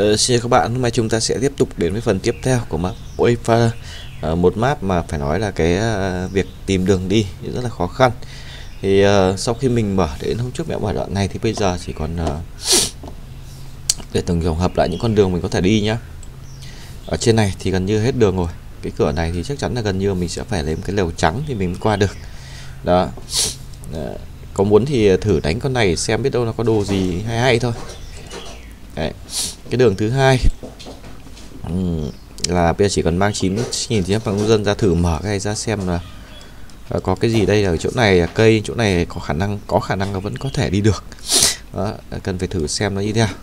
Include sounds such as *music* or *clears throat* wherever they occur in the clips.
Uh, xin chào các bạn, hôm nay chúng ta sẽ tiếp tục đến với phần tiếp theo của map Wayfarer. Uh, Một map mà phải nói là cái uh, việc tìm đường đi rất là khó khăn. Thì uh, sau khi mình mở đến hôm trước mẹ mở đoạn này thì bây giờ chỉ còn uh, để tổng tổng hợp lại những con đường mình có thể đi nhá. Ở trên này thì gần như hết đường rồi. Cái cửa này thì chắc chắn là gần như mình sẽ phải lấy một cái lều trắng thì mình qua được. Đó. Uh, Có muốn thì thử đánh con này xem biết đâu nó có đồ gì hay hay thôi. Đấy. cái đường thứ hai ừ, là bây giờ chỉ cần mang chín nghìn chín bằng dân ra thử mở cái ra xem là có cái gì đây ở chỗ này là cây chỗ này có khả năng có khả năng là vẫn có thể đi được. Đó, cần phải thử xem nó như thế nào.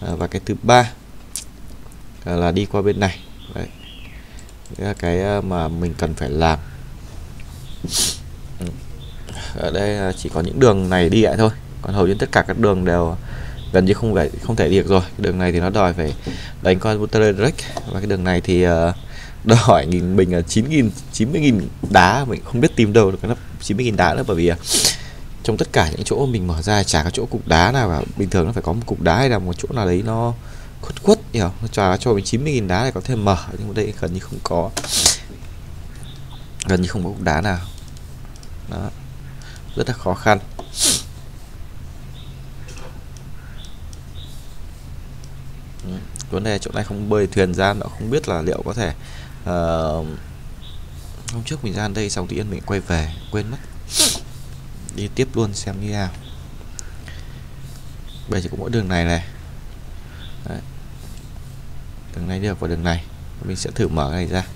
À, và cái thứ ba là đi qua bên này. Đấy. Đấy là cái à, mà mình cần phải làm. Ừ. Ở đây chỉ có những đường này đi lại thôi. Còn hầu như tất cả các đường đều gần như không phải không thể đi được rồi. Đường này thì nó đòi phải đánh con Butter và cái đường này thì uh, đòi hỏi nghìn là chín nghìn chín mươi nghìn đá. Mình không biết tìm đâu được cái nắp chín mươi nghìn đá nữa. Bởi vì uh, trong tất cả những chỗ mình mở ra chả có chỗ cục đá nào và bình thường nó phải có một cục đá hay là một chỗ nào đấy nó khuất khuất hiểu nó cho cho mình 90 nghìn đá này có thể mở. Nhưng mà đây gần như không có. Gần như không có cục đá nào. Đó. Rất là khó khăn. Vấn đề chỗ này không bơi thuyền ra nó không biết là liệu có thể uh, hôm trước mình ra đây xong tự nhiên mình quay về quên mất. Đi tiếp luôn xem như nào. Bây giờ có mỗi đường này này. Đấy. đường này được và đường này. Mình sẽ thử mở cái này ra.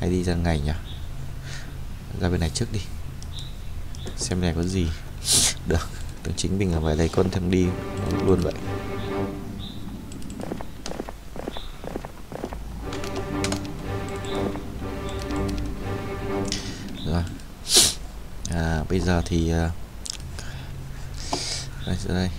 Hay đi ra ngày nhỉ? Ra bên này trước đi. Xem này có gì. Được. Tưởng chính mình là phải lấy con thêm đi luôn vậy. À, bây giờ thì à, đây, đây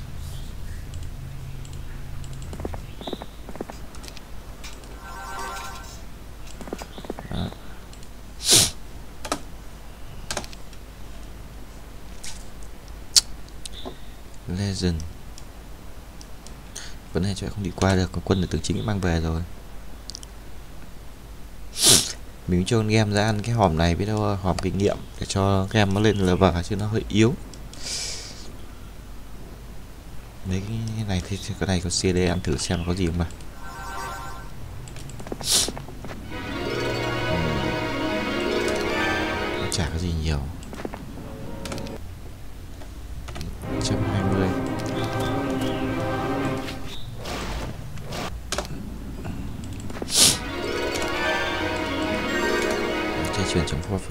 Legend. Vấn đề cho không đi qua được Có quân được tướng chính mang về rồi mình cho con game ra ăn cái hòm này, biết đâu ờ, hòm kinh nghiệm để cho game nó lên level chứ nó hơi yếu. Mấy cái này thì cái này có CD ăn thử xem có gì không mà. Chả có gì nhiều.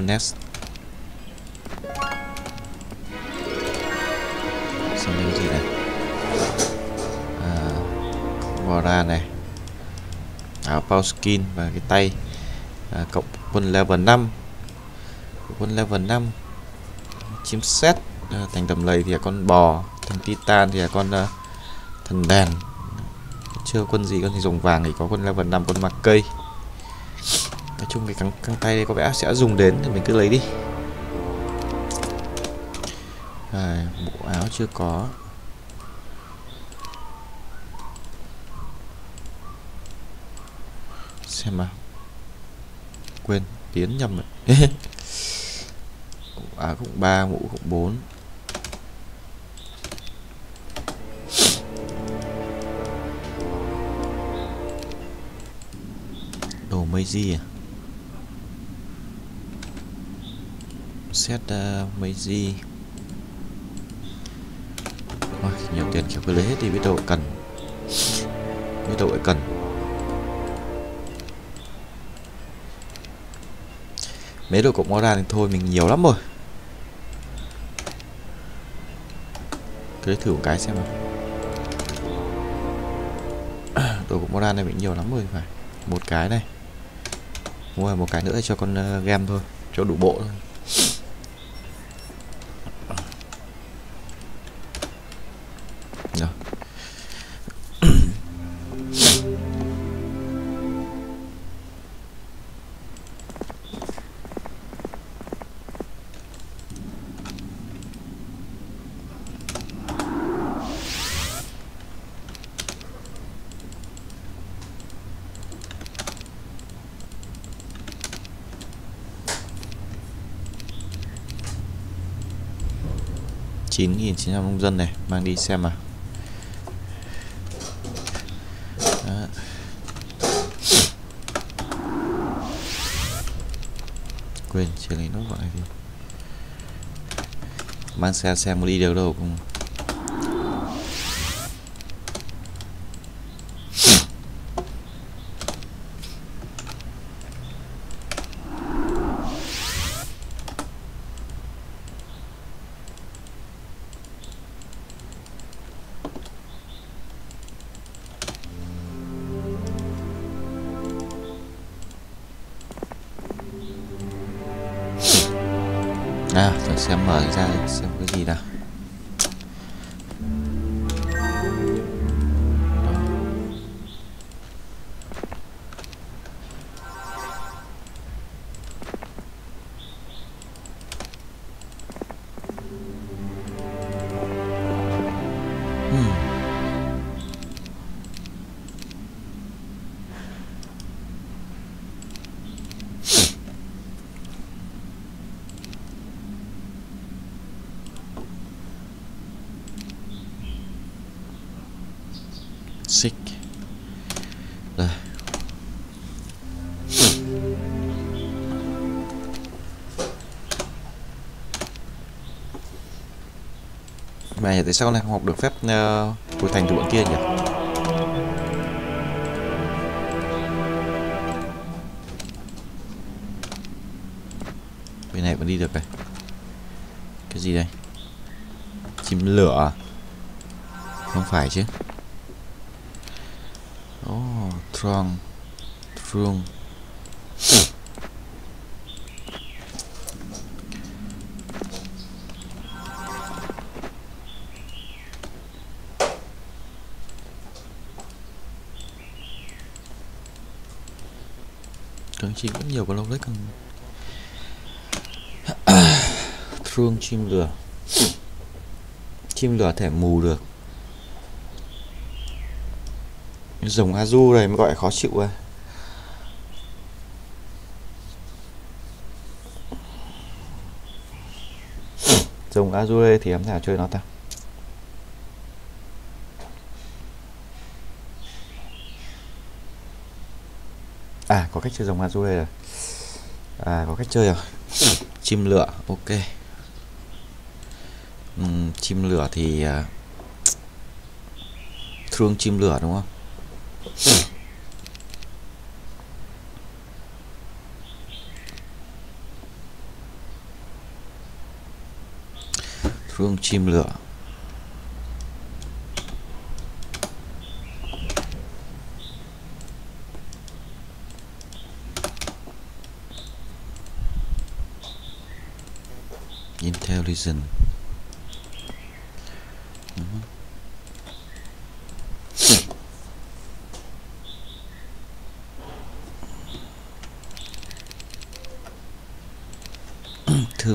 Chuyền xem đây gì này? À, Vora này. Áo power skin và cái tay. À, cộng quân level 5 quân level 5 chim xét à, thành đầm lầy thì là con bò. Thành titan thì là con uh, thần đèn chưa quân gì con thì dùng vàng thì có quân level 5 con mặc cây chung cái căng, căng tay đây có vẻ sẽ dùng đến thì mình cứ lấy đi. À, bộ áo chưa có. Xem nào. Quên biến nhầm rồi. *laughs* À cũng ba mũ cũng bốn. Đồ mấy gì à? Set uh, mấy gì? Ôi, nhiều tiền kiểu cứ lấy hết đi biết đâu cần. Biết đâu lại cần. Mấy đồ cộng mó ra thì thôi mình nhiều lắm rồi. Cứ thử một cái xem nào. *clears throat* Đồ cộng mó ra này mình nhiều lắm rồi phải. Một cái này. Mua một cái nữa cho con ờ, uh, game thôi cho đủ bộ thôi. 9.900 nông dân này, mang đi xem mà Đó. quên, chưa lấy nốt gọi này đi mang xe xem có đi được đâu không xem cái Tại sao lại không học được phép ờ, uh, hồi thành từ bọn kia nhỉ? Bên này vẫn đi được này. Cái gì đây? Chim lửa. à? Không phải chứ. Oh, Trong Trung Thương chim lửa. Chim lửa thể mù được. Rồng Azu này mới gọi là khó chịu à. Rồng Azu đây thì em nào chơi nó ta. À có cách chơi rồng Azu đây rồi. À có cách chơi rồi. Chim lửa, ok. Chim lửa thì uh, Thương chim lửa đúng không? Thương chim lửa. Intelligent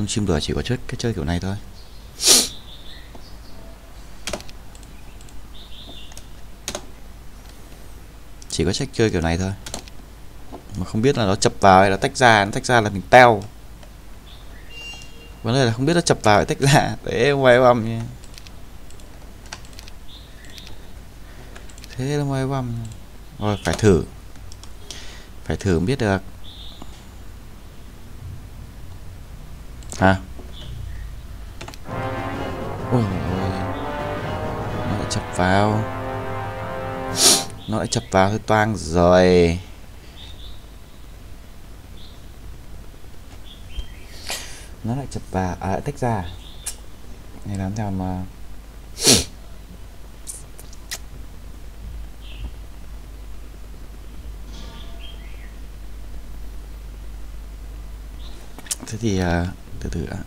Thương chim lửa chỉ có chơi cái chơi kiểu này thôi. Chỉ có trách chơi kiểu này thôi. Mà không biết là nó chập vào hay là tách ra, Nó tách ra là mình teo. Vấn đề là không biết nó chập vào hay tách ra Đấy ngoài vòng nha Thế là ngoài vòng Rồi, phải thử. Phải thử biết được. Hả? Ôi ôi. Nó lại chập vào. Nó lại chập vào thôi toang rồi. Nó lại chập vào. À lại tách ra. Này làm sao mà Thế thì uh, từ từ đã.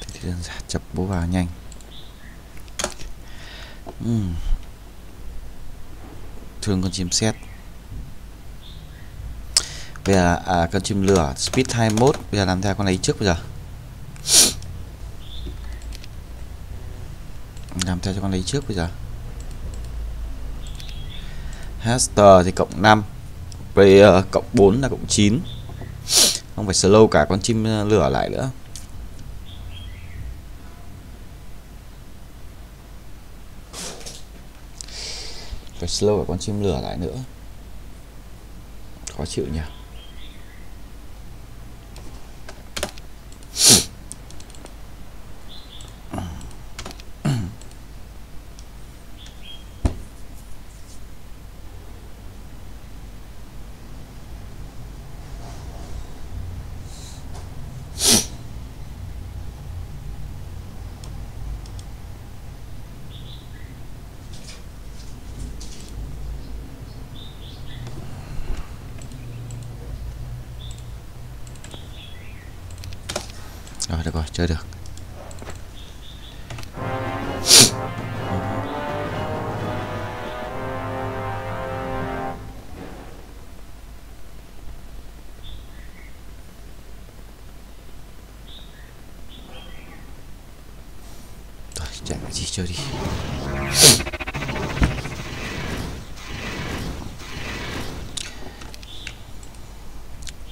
Thế thì đơn giản chập bố vào nhanh. Uhm. Thường con chim sét. Bây giờ à, con chim lửa Speed 21 Bây giờ làm theo con lấy trước bây giờ? Làm theo cho con lấy trước bây giờ? Hester thì cộng 5 Player ờ, cộng 4 là cộng 9 không phải slow cả con chim ờ, lửa lại nữa. Phải slow cả con chim lửa lại nữa. Khó chịu nhỉ?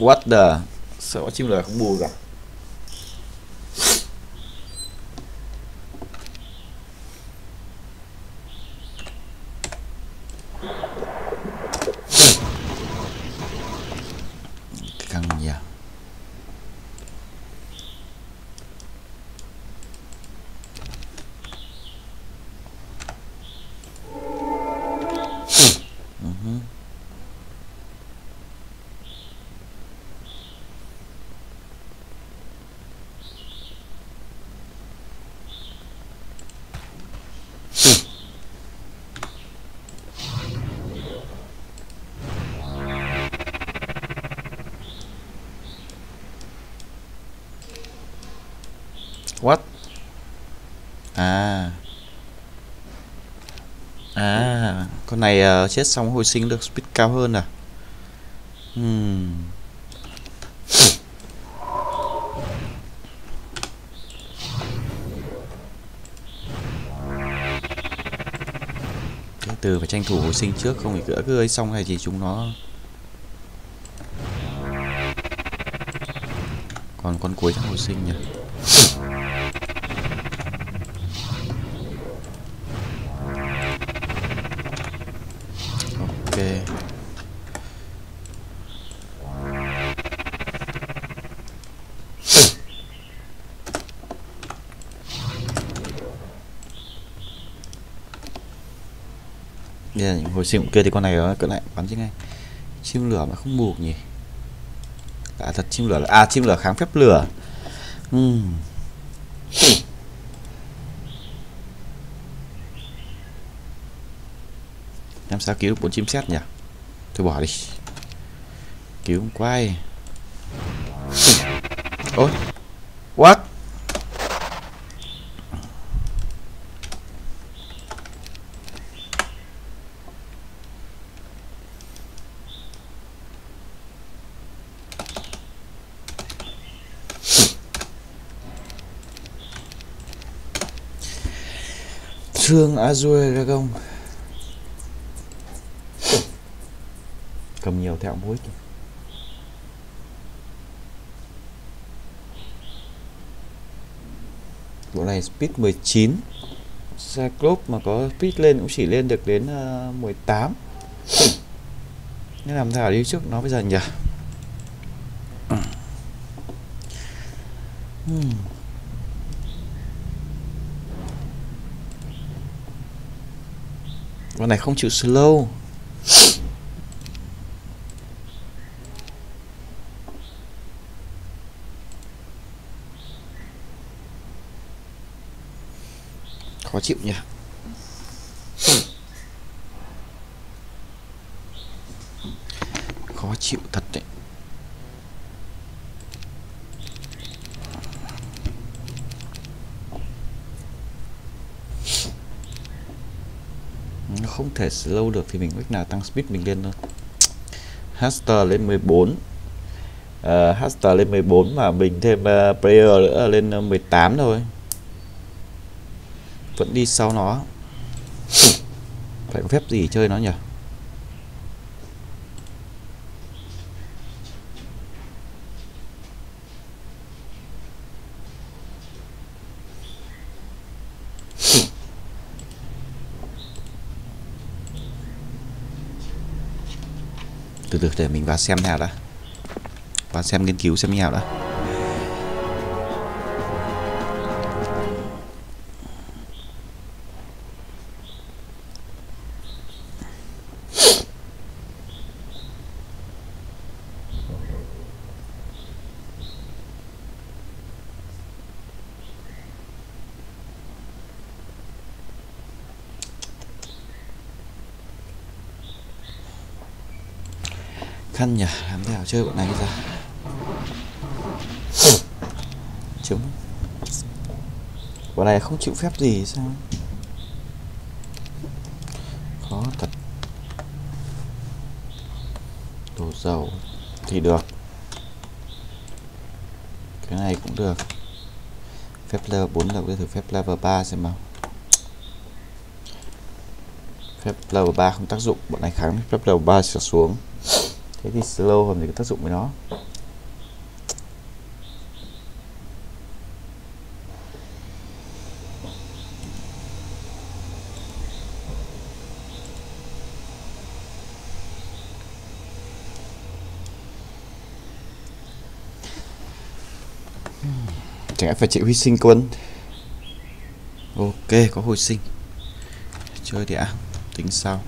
What the? Sợ có chim lời không bù rồi căng nhiều Mhm. What? À. À, con này uh, chết xong hồi sinh được speed cao hơn à? Hmm. Từ phải tranh thủ hồi sinh trước không thì cứ ấy xong hay gì chúng nó còn con cuối chắc hồi sinh nhỉ hồi sinh kia thì con này nó cỡ lại bắn chứ ngay chim lửa mà không buộc nhỉ? À thật chim lửa là à chim lửa kháng phép lửa. Uhm. làm sao cứu được bốn chim sét nhỉ? Thôi bỏ đi. Cứu quay. Ôi what Thương Azure Dragon Cầm nhiều thẹo muối kìa. Bộ này speed 19 Cyclops mà có speed lên cũng chỉ lên được đến uh, 18 Nên làm thảo đi trước nó bây giờ nhỉ? Hmm. Con này không chịu slow. Khó chịu nhỉ. Khó chịu thật đấy. Nó không thể slow được thì mình cách nào tăng speed mình lên thôi. Haster lên 14 uh, ờ, Haster lên 14 mà mình thêm uh, player nữa lên ờ, uh, 18 thôi. Vẫn đi sau nó. Phải có phép gì chơi nó nhỉ? Từ để mình vào xem nào đã. Vào xem nghiên cứu xem nào đã. Khăn nhỉ? Làm thế nào chơi bọn này ra. Chúng bọn này không chịu phép gì sao? Khó thật. Đồ dầu thì được. Cái này cũng được. Phép level 4 là cái thử phép level 3 xem nào. Phép level 3 không tác dụng. Bọn này kháng phép level 3 sẽ xuống thế thì slow làm gì có tác dụng với nó. Chẳng phải chịu hy sinh quân? Ok, có hồi sinh. Chơi thì à tính sau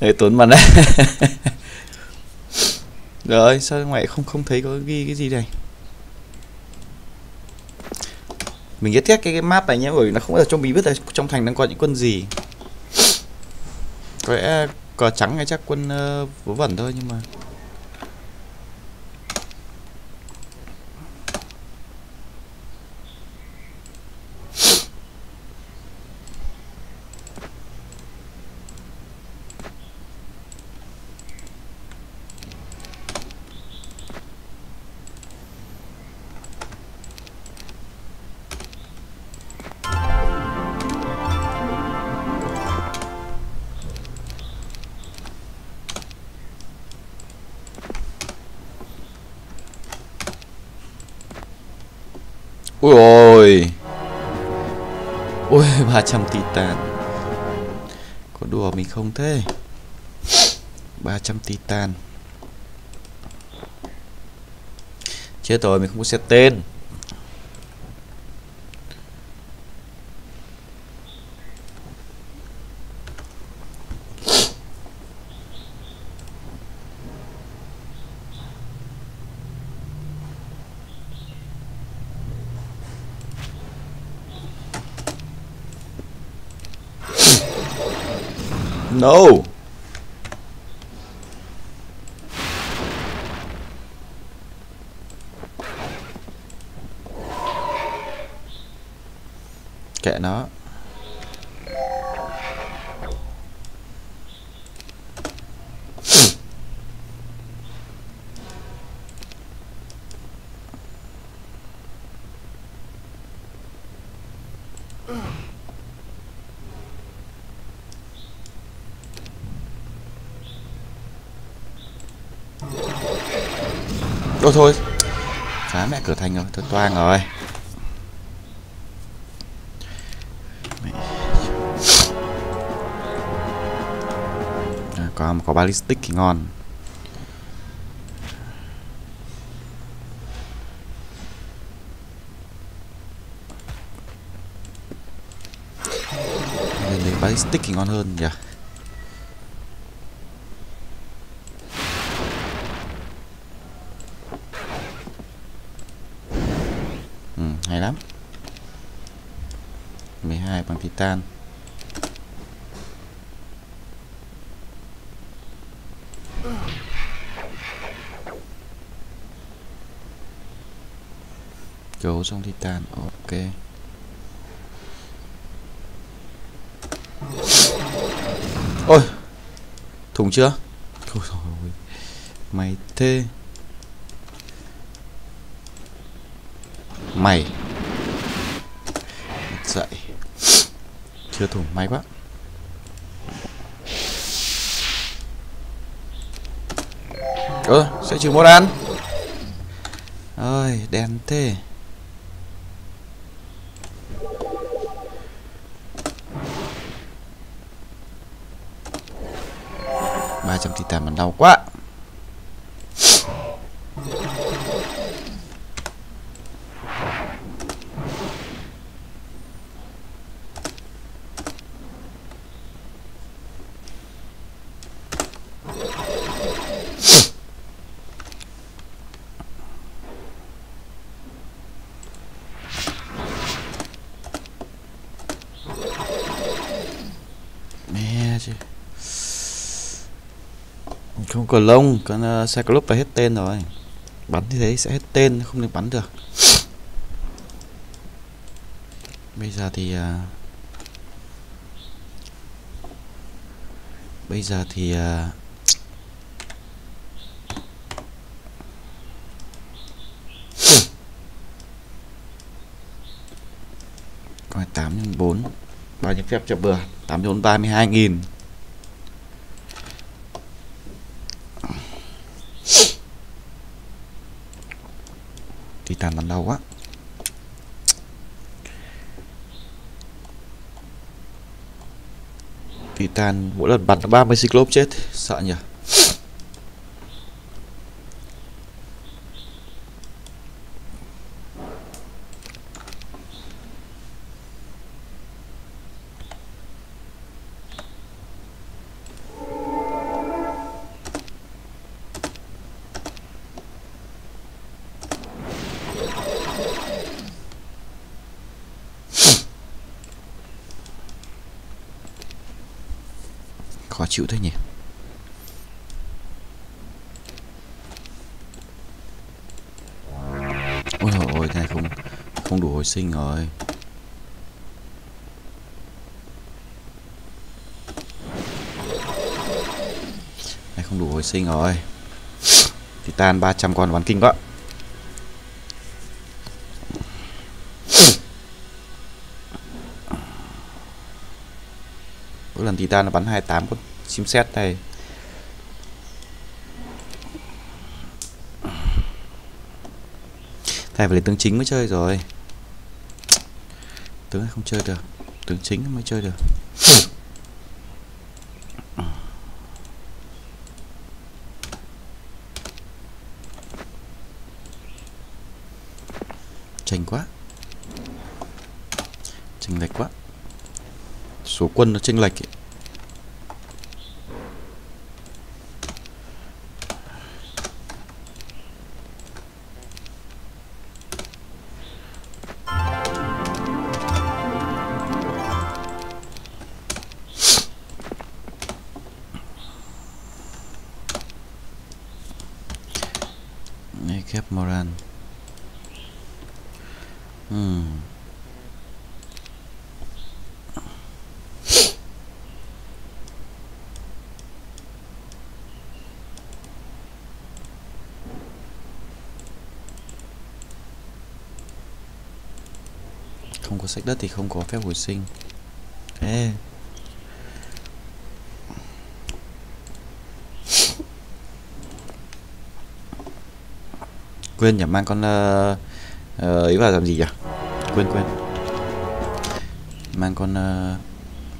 Đấy, tốn mặt đấy. Rồi sao ngoài không không thấy có ghi cái gì này mình sẽ test cái, cái map này nhé bởi vì nó không bao giờ trong bí biết là trong thành đang có những quân gì. Có lẽ cờ trắng hay chắc quân uh, vớ vẩn thôi nhưng mà 300 titan Có đùa mình không thế? 300 titan Chết rồi, mình không có set tên. No. Kệ nó. toan rồi. À, có một quả ballistic thì ngon. Ballistic thì ngon hơn nhỉ? yeah. 12 bằng xong thì tan ok. Ôi thùng chưa? Ôi rồi mày thế. Mày. Chưa thủng may quá. Ơ, sẽ trừ một ăn ơi, đen thế. Ba trăm titan mình đau quá mẹ chứ không lông con uh, cyclops phải hết tên rồi. Bắn như thế sẽ hết tên không được bắn được. Bây giờ thì uh, bây giờ thì uh, coi tám nhân bốn bao nhiêu phép cho bừa? Tám nhân bốn ba mươi hai nghìn. Titan lần đầu quá Titan mỗi lần bắn 30 Cyclops chết Sợ nhỉ khó chịu thế nhỉ ôi dồi ôi này không không đủ hồi sinh rồi. Này không đủ hồi sinh rồi. Titan 300 con bắn kinh quá. Mỗi lần titan nó bắn 28 con sim xét này. Thay phải lấy tướng chính mới chơi rồi tướng này không chơi được. Tướng chính mới chơi được. Chênh quá. Chênh lệch quá. Số quân nó chênh lệch ấy. Không có sách đất thì không có phép hồi sinh. Ê. quên nhỉ mang con uh, uh, ấy vào làm gì nhỉ? Quên quên. Mang con uh,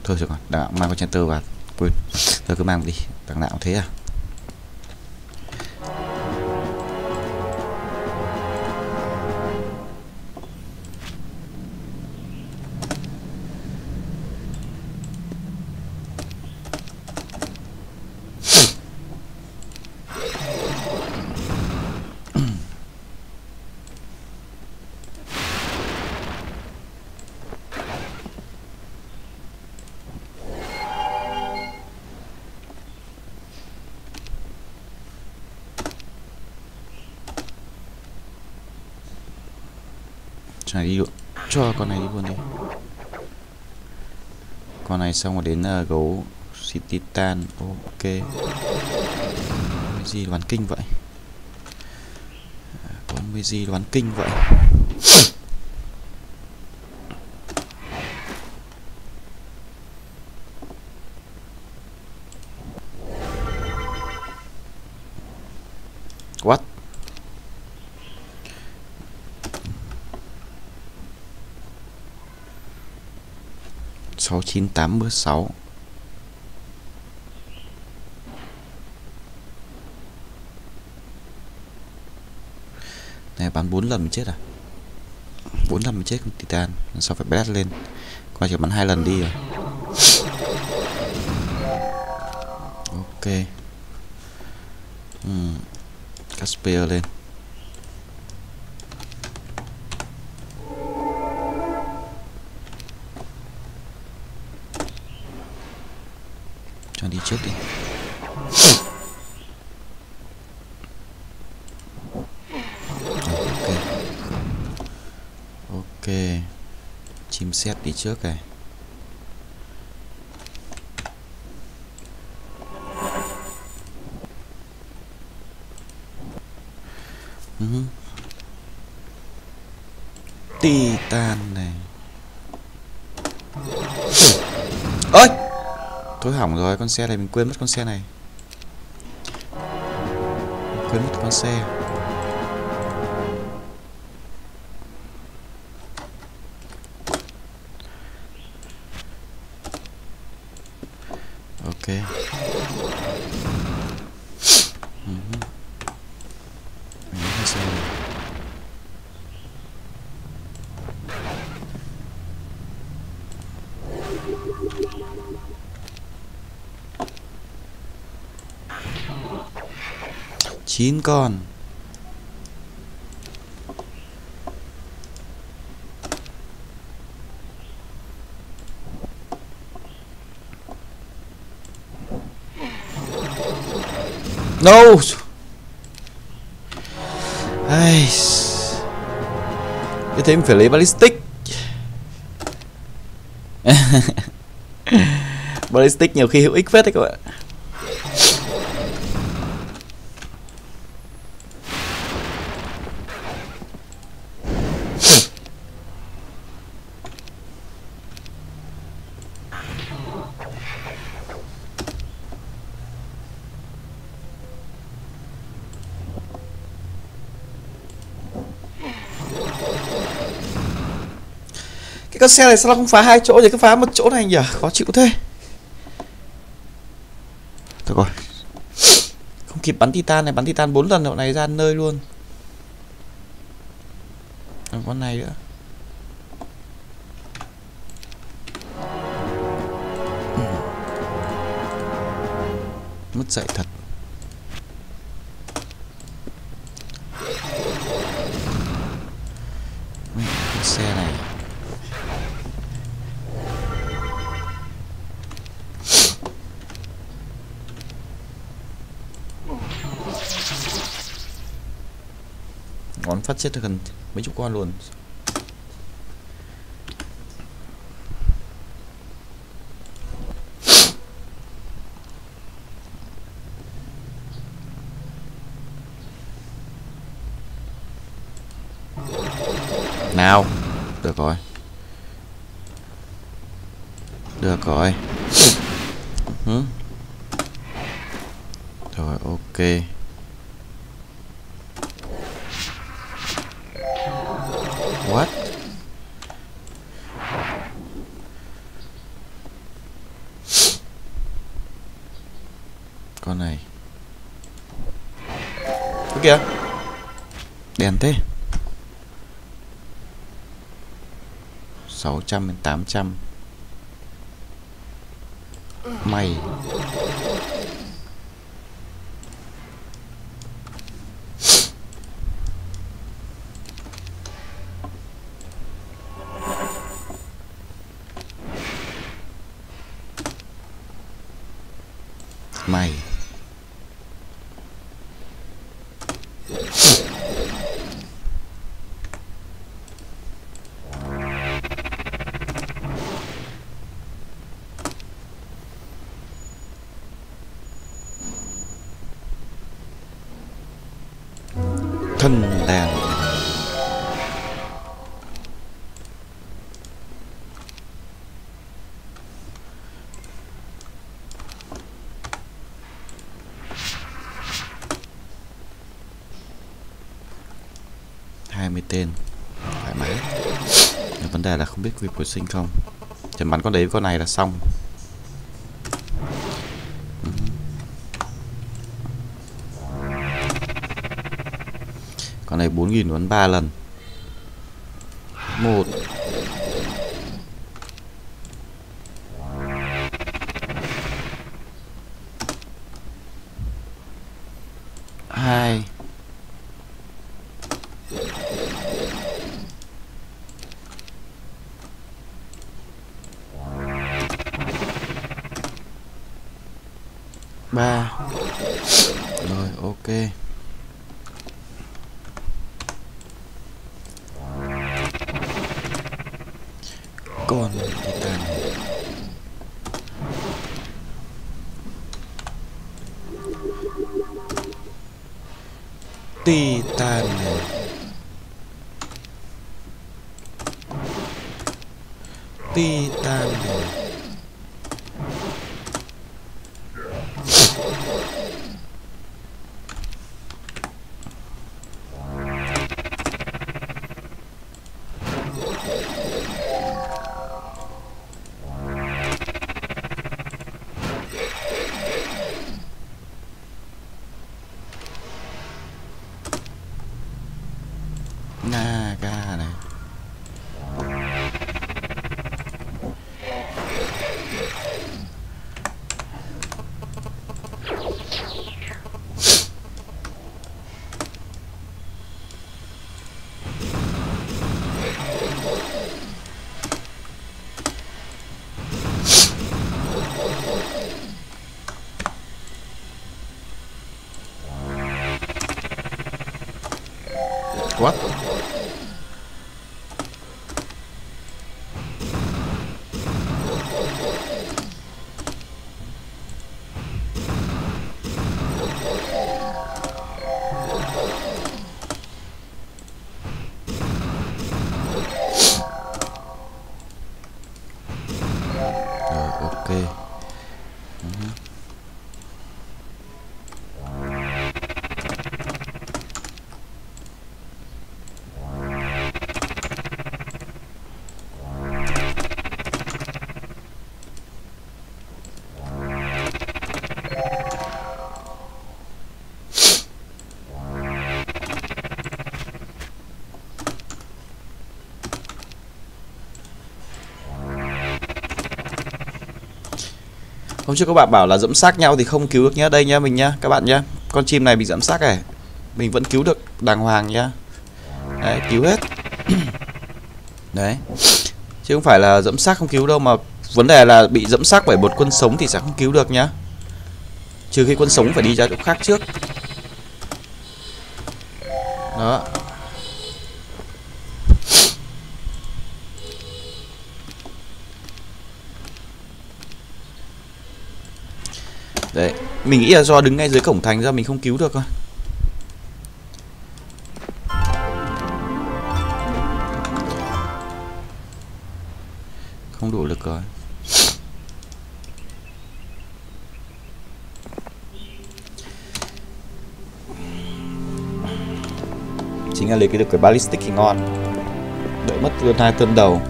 thôi rồi còn đặng mang con center vào. Quên. Tôi cứ mang đi đằng nào cũng thế à? Xong rồi đến uh, gấu titan ok. Cái gì đoán kinh vậy? Có cái gì đoán kinh vậy? À, 698 bước Này bắn 4 lần mình chết à? 4 lần mình chết con Titan Sao phải blast lên? Qua chỉ bắn hai lần đi rồi. Ok. Uhm. Casper lên. Trước đi. Ok. Ok. Chim sét đi trước này uh Titan này ơi Thôi hỏng rồi, con xe này mình quên mất con xe này. Quên mất con xe Ok uh Mình xe này. chín con. No. Ai. Cái thế mình phải lấy ballistic. *laughs* Ballistic nhiều khi hữu ích phết đấy các bạn. Cái xe này sao nó không phá hai chỗ thì cứ phá một chỗ này nhỉ? Khó chịu thế. Thôi rồi không kịp bắn titan này, bắn titan bốn lần đoạn này ra nơi luôn. Còn con này nữa. Ừ. Mất dạy thật cái xe này ngón phát chết gần mấy chục con luôn. Nào, được rồi. Được rồi. Ừ. rồi, ok. What? Con này. Ơ kìa Đèn thế. 600 đến 800 mày. biết việc hồi sinh không? Thì bắn con đấy con này là xong. Con này 4.000 bắn 3 lần. 1 Hôm trước các bạn bảo là dẫm xác nhau thì không cứu được nhá. Đây nhá mình nhá, các bạn nhá. Con chim này bị dẫm xác này. Mình vẫn cứu được đàng hoàng nhá. Đấy, cứu hết. *clears throat* Đấy. Chứ không phải là dẫm xác không cứu đâu mà vấn đề là bị dẫm xác bởi một quân sống thì sẽ không cứu được nhá. Trừ khi quân sống phải đi ra chỗ khác trước. Mình nghĩ là do đứng ngay dưới cổng thành ra mình không cứu được thôi. Không đủ lực rồi. Chính là lấy cái được cái ballistic thì ngon. Đỡ mất luôn hai tân đầu.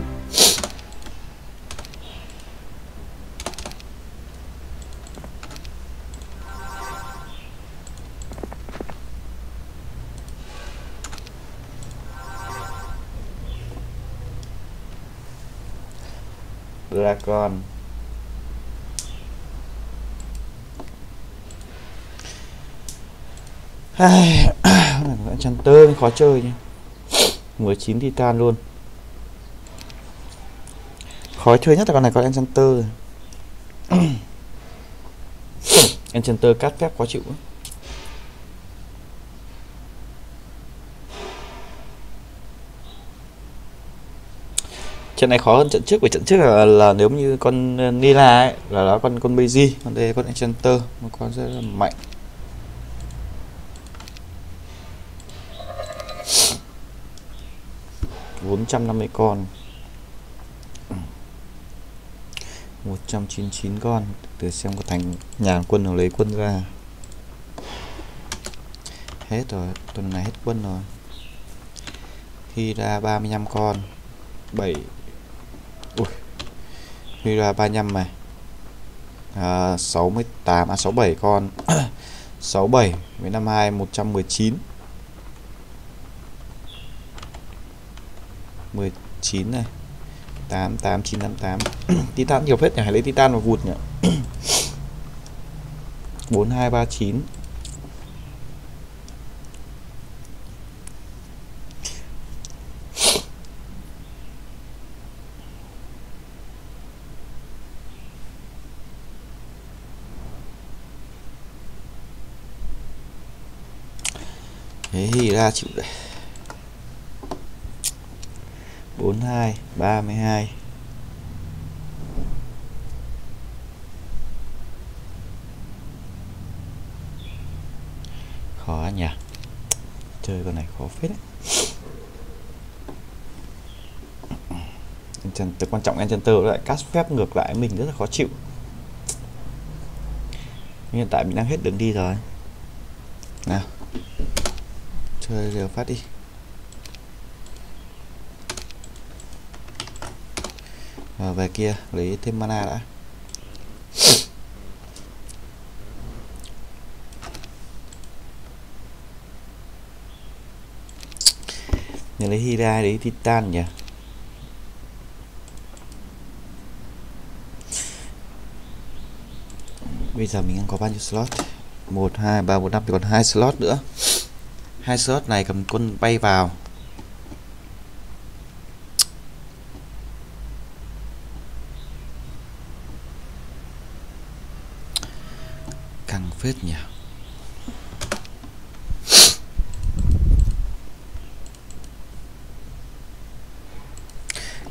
Dragon Ai, vẫn *clears throat* chăn tơ khó chơi nhỉ. 19 titan luôn. Khó chơi nhất là con này có enchanter enchanter cắt phép quá chịu quá. trận này khó hơn trận trước bởi trận trước là, là nếu như con Nila ấy là nó con con Meiji còn đây là con Enchanter một con rất là mạnh. 450 con. 199 con. Từ xem có thành nhà quân nào lấy quân ra. Hết rồi tuần này hết quân rồi. Khi ra 35 con. 7 ui. Khi ra 35 này. À, 68 à 67 con. 67 với 52 119 19 này. 8 8 9 8 8 Titan nhiều phết nhỉ? Hãy lấy Titan và vụt nhỉ? *clears throat* 4239 Thế thì ra chịu đấy 42 32 khó nhỉ. Chơi con này khó phết đấy. Từ quan trọng Enter lại cast phép ngược lại mình rất là khó chịu. Hiện tại mình đang hết đường đi rồi. Nào, chơi liều phát đi. À, về kia lấy thêm mana đã. Nên lấy Hira lấy Titan nhỉ? Bây giờ mình đang có bao nhiêu slot? 1, 2, 3, 4, 5 thì còn hai slot nữa. Hai slot này cầm quân bay vào căng phết nhỉ?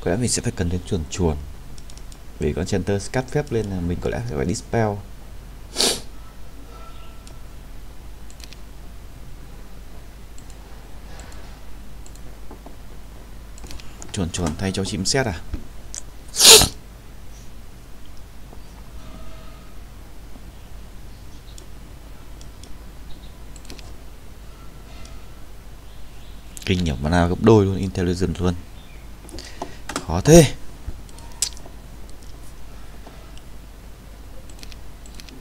Có lẽ mình sẽ phải cần đến chuồn chuồn. Vì con center cắt phép lên là mình có lẽ phải dispel. Chuồn chuồn thay cho chim sét à? Kinh nhỉ nào gấp đôi luôn intelligence luôn. Khó thế.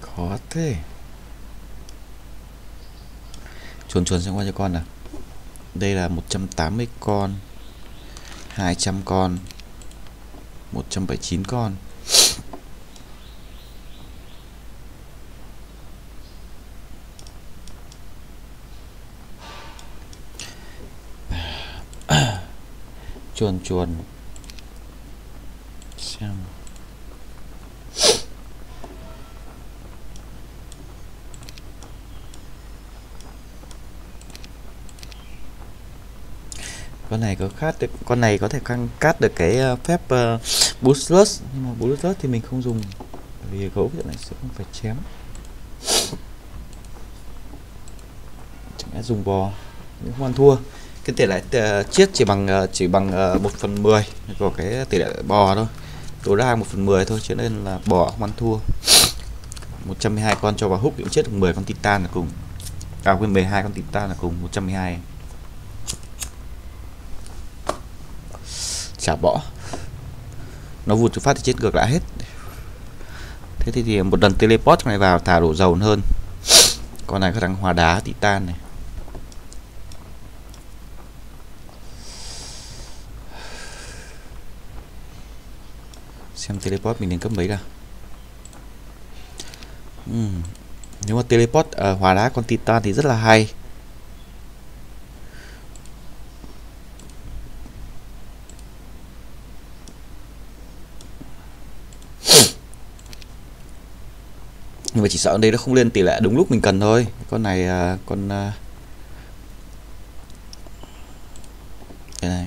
Khó thế. Chuồn chuồn xem qua cho con nào. Đây là 180 con 200 con 179 con. Chuồn chuồn xem. Con này có khát được con này có thể căng cắt được cái ờ, phép ờ, uh, boostless nhưng mà boostless thì mình không dùng vì gấu hiện này sẽ không phải chém. Chẳng lẽ dùng bò? Nếu không ăn thua cái tỷ lệ ờ, uh, chiết chỉ bằng uh, chỉ bằng ờ, 1 phần mười của cái tỷ lệ bò thôi. Tối đa 1 phần mười thôi cho nên là bò không ăn thua. 112 con cho vào hút cũng chết được 10 con titan là cùng. À quên 12 con titan là cùng 112 chả bỏ. Nó vụt phát thì chết ngược lại hết. Thế thì, thì một lần teleport này vào thả đổ dầu hơn. Con này có thằng hòa đá titan này. Xem teleport mình đến cấp mấy nào uhm. nếu mà teleport ờ, uh, hòa đá con titan thì rất là hay. *coughs* Nhưng mà chỉ sợ đây nó không lên tỷ lệ đúng lúc mình cần thôi. Con này uh, con uh, cái này.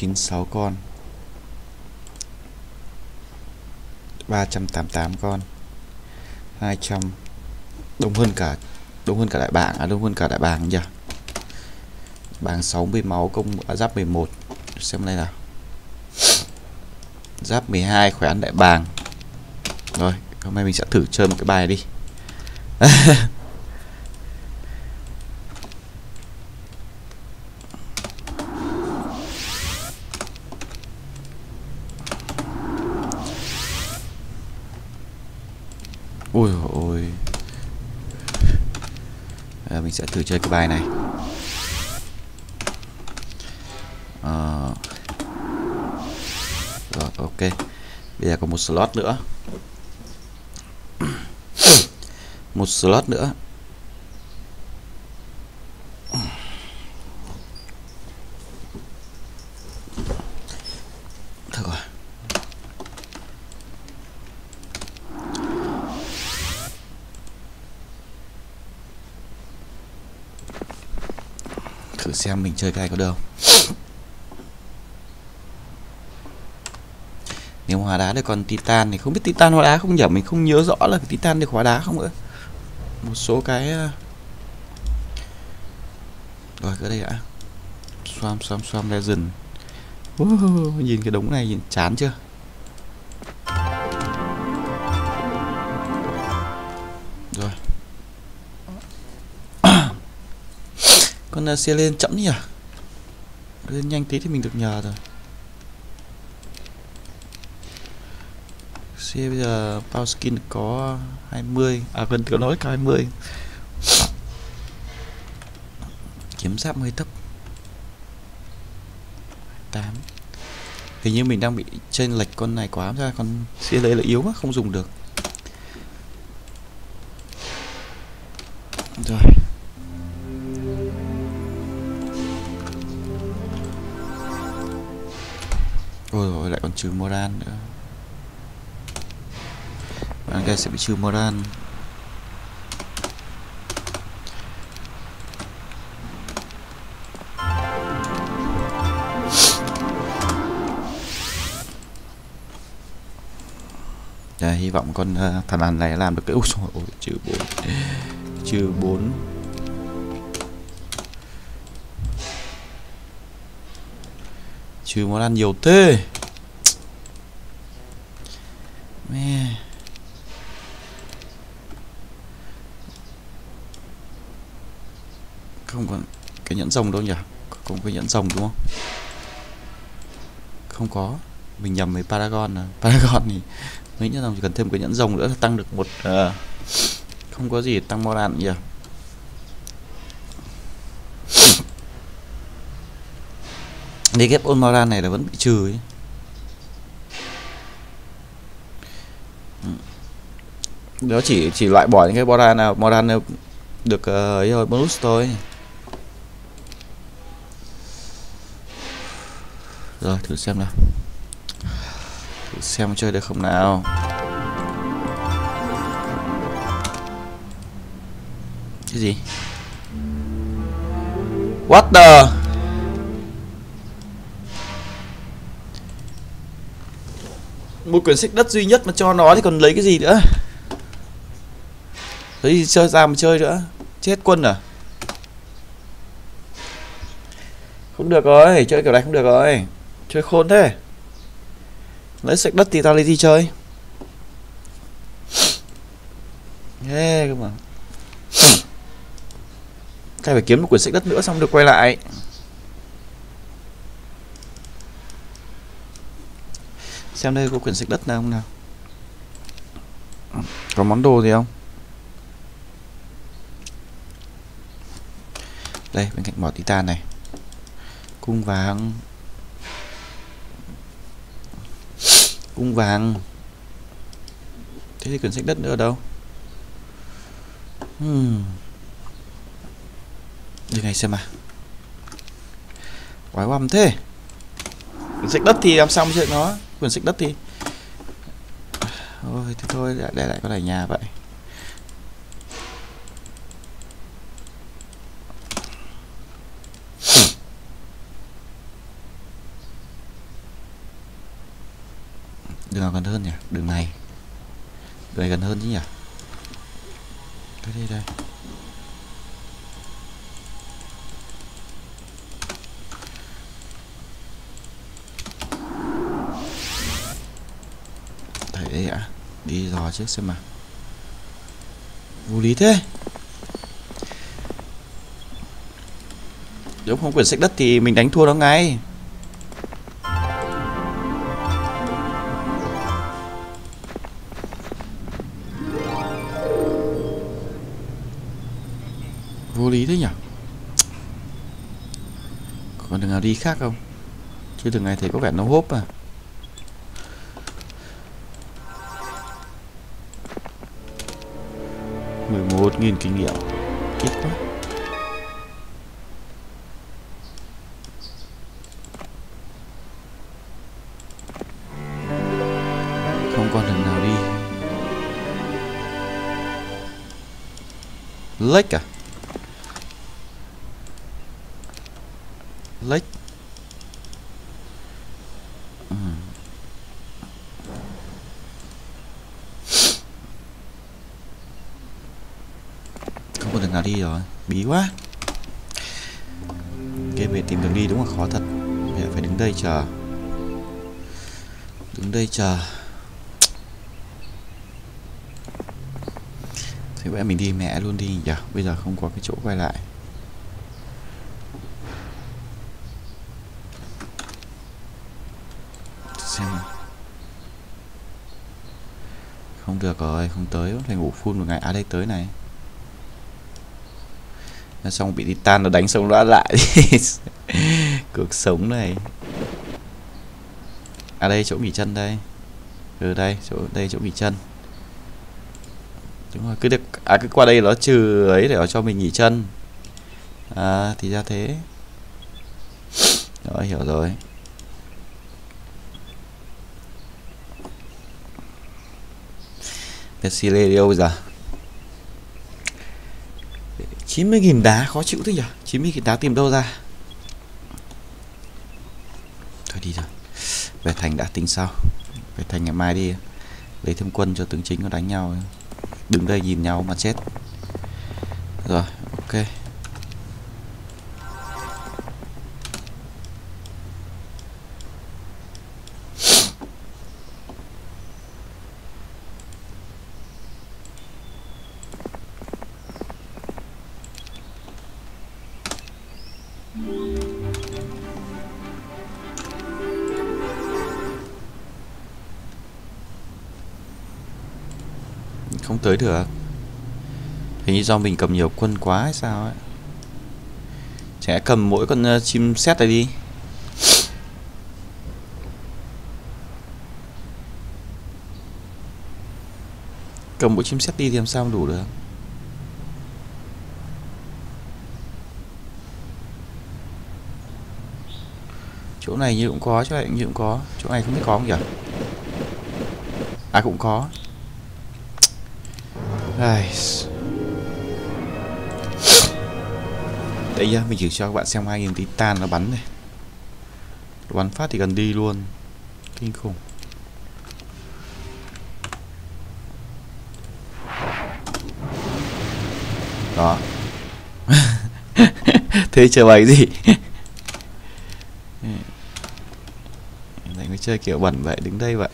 Chín sáu con. 388 con. 200 đông hơn cả đông hơn cả đại bảng à đông hơn cả đại bảng nhỉ? Bảng 60 máu công à, giáp 11 xem đây nào. Giáp 12 khỏe ăn đại bàng. Rồi hôm nay mình sẽ thử chơi một cái bài đi *laughs* ui ôi à, mình sẽ thử chơi cái bài này. À, rồi ok. Bây giờ có một slot nữa. Một slot nữa Thôi rồi thử xem mình chơi cái này có được không? Nếu hóa đá được còn titan thì không biết titan hóa đá không nhỉ? Mình không nhớ rõ là cái titan được hóa đá không nữa. Một số cái ờ, rồi cái đây ạ. xoam xoam xoam legend. Uh, nhìn cái đống này nhìn chán chưa? Con xe lên chậm nhỉ? Lên nhanh tí thì mình được nhờ rồi. Xe bây giờ power skin có 20 à gần có nói có 20 kiếm giáp hơi thấp 8 hình như mình đang bị trên lệch con này quá ra, con xe đấy là yếu quá, không dùng được. Trừ moran nữa. Bạn gái sẽ bị trừ moran. Đây hy vọng con uh, thằng đàn này làm được cái ôi trời ôi trừ bốn. *laughs* Trừ bốn. Trừ món ăn nhiều thế mẹ không còn cái nhẫn rồng đâu nhỉ? Không có nhẫn rồng đúng không? Không có. Mình nhầm với paragon à? *laughs* Paragon thì mấy nhẫn rồng chỉ cần thêm cái nhẫn rồng nữa là tăng được một à, không có gì tăng moral nhỉ? *coughs* Đi ghép ôn Moran này là vẫn bị trừ ấy. đó chỉ chỉ loại bỏ những cái Moran nào Moran được uh, ấy thôi bonus thôi. Thử xem nào. Thử xem chơi được không nào. Cái gì? What the? Một quyển sách đất duy nhất mà cho nó thì còn lấy cái gì nữa? Lấy gì chơi ra mà chơi nữa? Chết quân à? Không được rồi, chơi kiểu này không được rồi chơi khôn thế. Lấy sạch đất thì tao lấy gì chơi. Nghe cơ mà. Cái phải kiếm một quyển sách đất nữa xong được quay lại. Xem đây có quyển sách đất nào không nào. Có món đồ gì không? Đây, bên cạnh mỏ titan này. Cung vàng. Cung vàng. Thế thì quyển sách đất nữa ở đâu? Hmm. đi này xem mà quái quăm thế. Quyển sách đất thì làm sao mà chơi nó? Quyển sách đất thì ôi thì thôi để, để lại có này nhà vậy. Đường này. Đường này gần hơn chứ nhỉ? Đây đây đây. Thầy đây ạ, Đi dò trước xem mà. Vô lý thế. Nếu không quyển sách đất thì mình đánh thua nó ngay. Nào đi khác không? Chứ đường ngày thấy có vẻ nó hốp à. mười một nghìn kinh nghiệm. Ít quá. Không còn đường nào đi. Lách à lách Ừ đường nào đi rồi. Bí quá. Cái về tìm đường đi đúng là khó thật. Mẹ phải đứng đây chờ. Đứng đây chờ. Thế vậy mình đi, mẹ luôn đi nhỉ? Bây giờ không có cái chỗ quay lại. Xem nào. không được rồi, không tới. Phải ngủ full một ngày. À đây, tới này xong bị titan nó đánh xong nó lại. *laughs* Cuộc sống này. À đây, chỗ nghỉ chân đây. Ừ đây, chỗ đây, chỗ nghỉ chân. Đúng rồi, cứ được à cứ qua đây nó trừ ấy để nó cho mình nghỉ chân. À thì ra thế. Rồi, hiểu rồi. Messi đi đâu bây giờ. 90.000 đá, khó chịu thế nhỉ? 90.000 đá tìm đâu ra? Thôi đi rồi. Về thành đã tính sau. Về thành ngày mai đi. Lấy thêm quân cho tướng chính nó đánh nhau. Đứng đây nhìn nhau mà chết. Rồi. Tới được. Hình như do mình cầm nhiều quân quá hay sao ấy. Sẽ cầm mỗi con uh, chim sét này đi. Cầm mỗi chim sét đi thì làm sao đủ được? Chỗ này như cũng có chỗ này như cũng có. Chỗ này không biết có không nhỉ? À cũng có. Ai... Đấy nhá, mình chỉ cho các bạn xem 2000 titan nó bắn này. Bắn phát thì gần đi luôn. Kinh khủng. Đó. *laughs* Thế chờ bày gì? *laughs* Này mới chơi kiểu bẩn vậy, đứng đây vậy.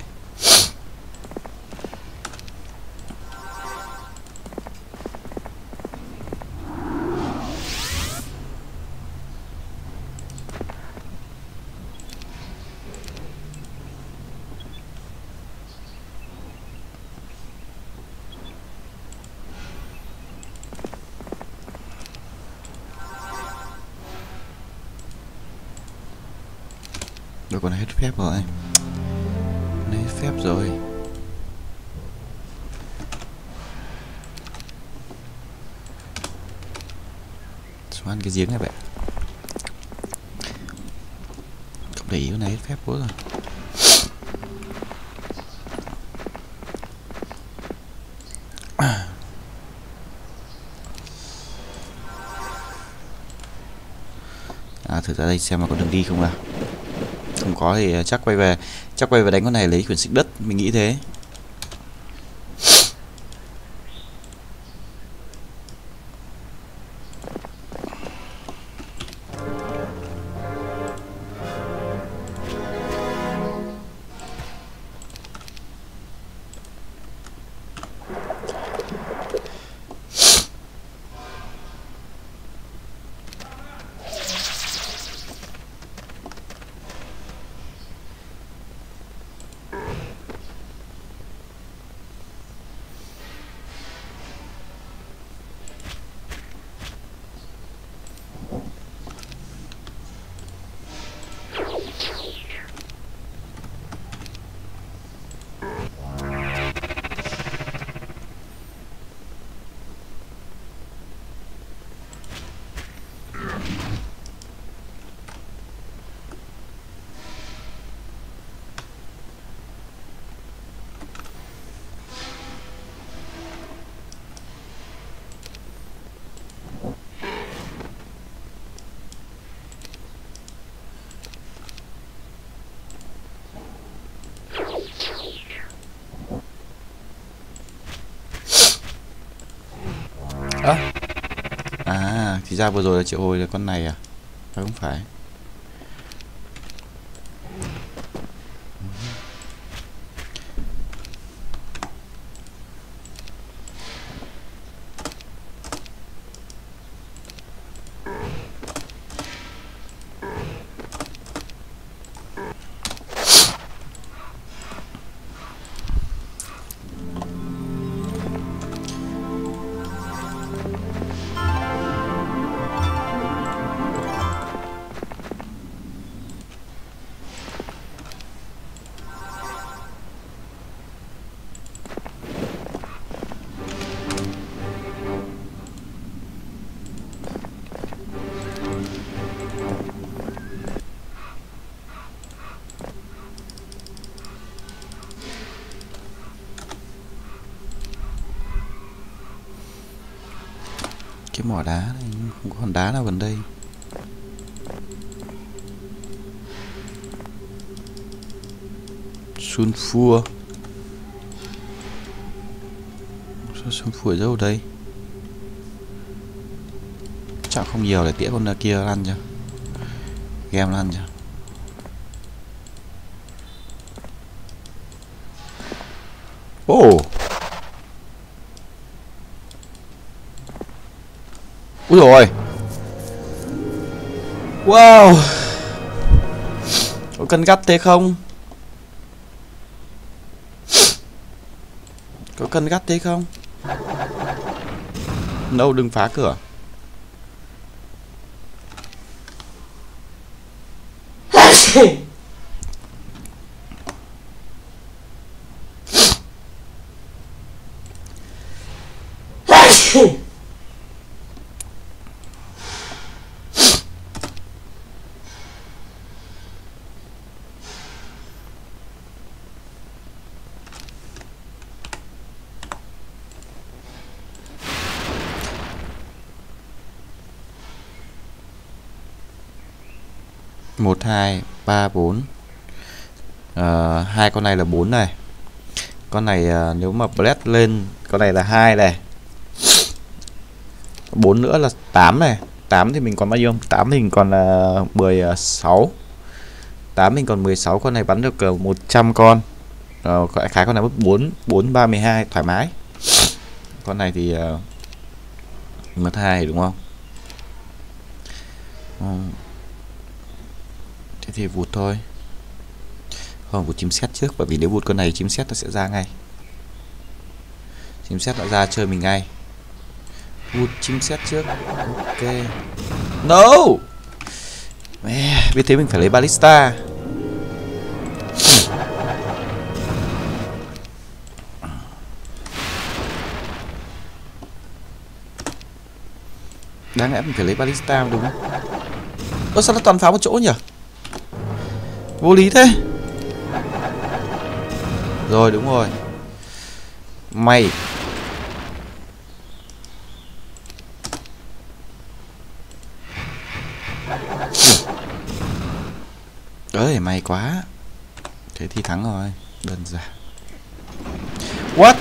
Tôi còn hết phép rồi. Lấy hết phép rồi. Xuống ăn cái giếng này vậy. Không để ý cái này hết phép quá rồi. À thử ra đây xem mà có đường đi không nào không có thì ờ, chắc quay về, chắc quay về đánh con này lấy quyển xích đất, mình nghĩ thế. Ra vừa rồi là triệu hồi là con này à? Phải không? Phải. Mỏ đá này không có hòn đá nào gần đây. Sulfur sao sulfur ở đâu đây? Chắc không nhiều để tỉa con kia ăn cho game ăn cho Úi rồi Wow. Có cân gắt thế không? Có cân gắt thế không? Đâu no, đừng phá cửa. Hả 2 3 4 à, hai con này là 4 này. Con này à, nếu mà black lên con này là hai này. 4 nữa là 8 này. 8 thì mình còn bao nhiêu 8 thì mình còn là 16 8 mình còn 16 con này bắn được ờ, 100 con. Ờ, Rồi khá con này mất 4 4 32 thoải mái. Con này thì uh, mất hai đúng không? Thì vụt thôi. Không vụt chim xét trước bởi vì nếu vụt con này chim xét nó sẽ ra ngay. Chim xét nó ra chơi mình ngay. Vụt chim xét trước. Ok. No! Mẹ, biết thế mình phải lấy balista đáng lẽ mình phải lấy balista đúng không? Ơ sao nó toàn pháo một chỗ nhỉ? Vô lý thế. Rồi, đúng rồi. Mày. Ơi, may quá. Thế thì thắng rồi. Đơn giản. What?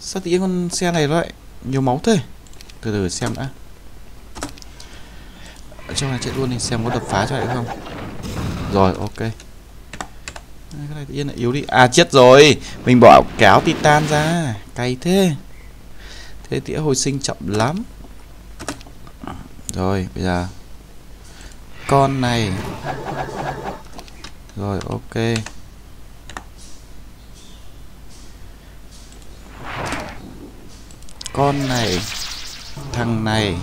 Sao tự nhiên con xe này nó lại nhiều máu thế? Từ từ xem đã ở trong này chạy luôn đi xem có đập phá cho lại không? Rồi, ok. Cái này tự nhiên lại yếu đi. À chết rồi. Mình bỏ kéo titan ra. Cay thế. Thế tĩa hồi sinh chậm lắm. Rồi, bây giờ. Con này. Rồi, ok. Con này. Thằng này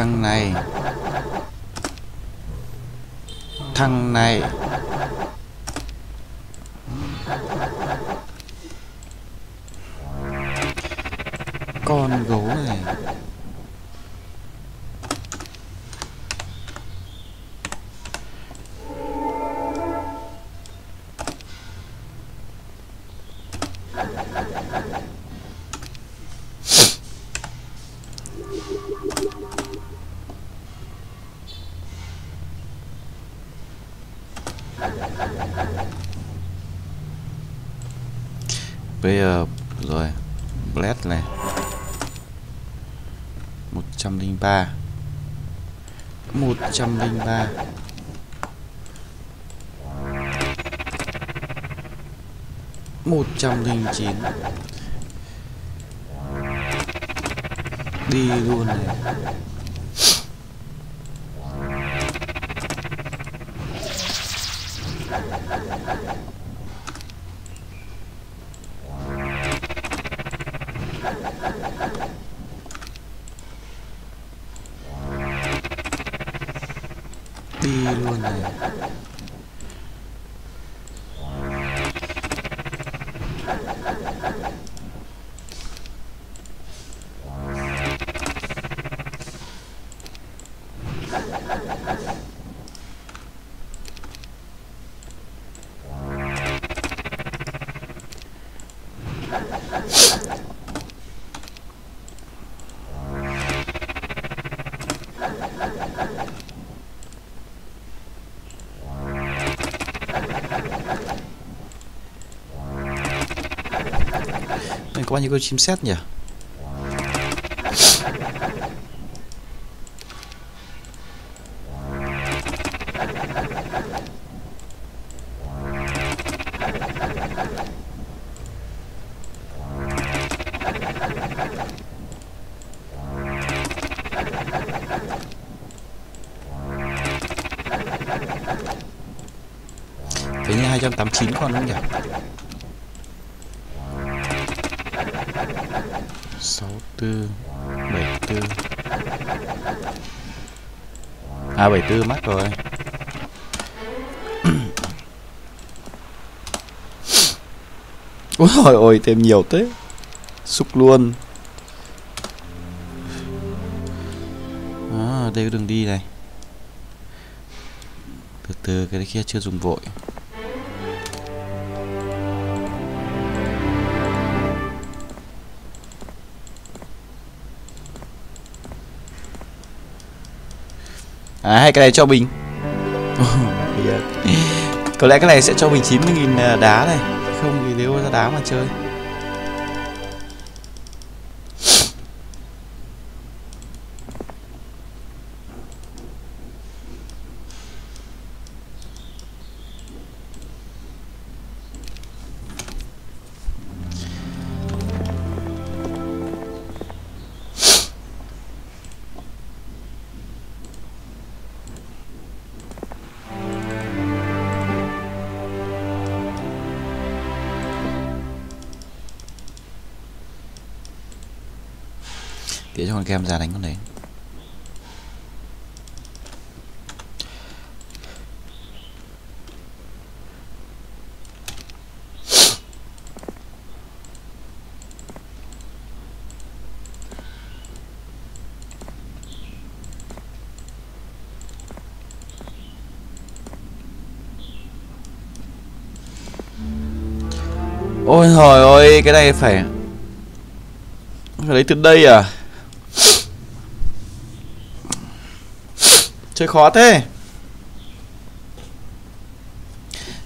thằng này. Thằng này. Con gấu này. 103 109 đi luôn này. Bao nhiêu con chim sét nhỉ? Thế như 289 con đúng không nhỉ? 64 74 À 74 mắc rồi. Ôi ôi ôi thêm nhiều thế. Xúc luôn. À, Đây có đường đi này. Từ từ cái kia chưa dùng vội. À hay cái này cho mình *laughs* Có lẽ cái này sẽ cho mình 90.000 đá này. Không thì nếu ra đá mà chơi Tỉa ra đánh con đấy. Ôi trời ơi, cái này phải Phải lấy từ đây à? Chơi khó thế.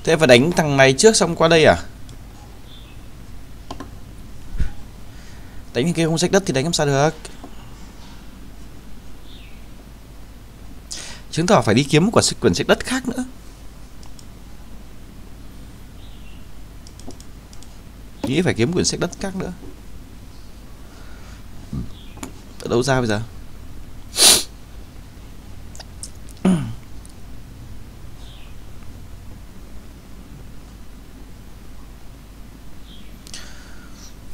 Thế phải đánh thằng này trước xong qua đây à? Đánh cái kia không sách đất thì đánh làm sao được? Chứng tỏ phải đi kiếm một quyển sách, quyển sách đất khác nữa. Nghĩ phải kiếm quyển sách đất khác nữa. Ở đâu ra bây giờ?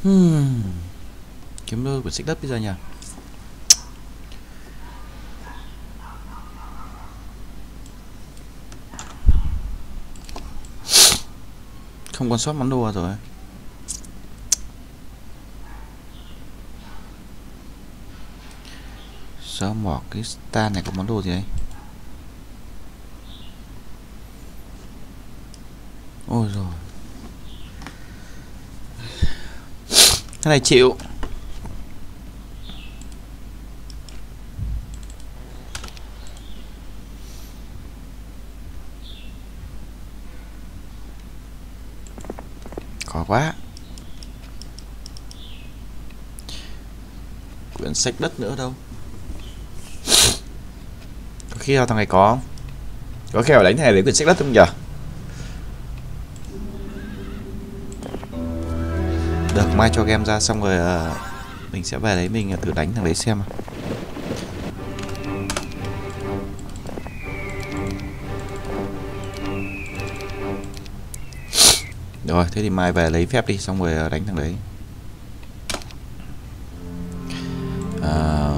Hmm. Kiếm đôi của xích đất bây giờ nhỉ? Không còn sót món đồ rồi. Sao mỏ cái stand này có món đồ gì đấy? Ôi rồi. cái này chịu. Khó quá. Quyển sách đất nữa đâu? Có khi nào thằng này có? Có khi nào đánh thằng này lấy quyển sách đất không nhỉ mai cho game ra xong rồi uh, mình sẽ về đấy mình thử đánh thằng đấy xem rồi thế thì mai về lấy phép đi xong rồi ờ, đánh thằng đấy. À,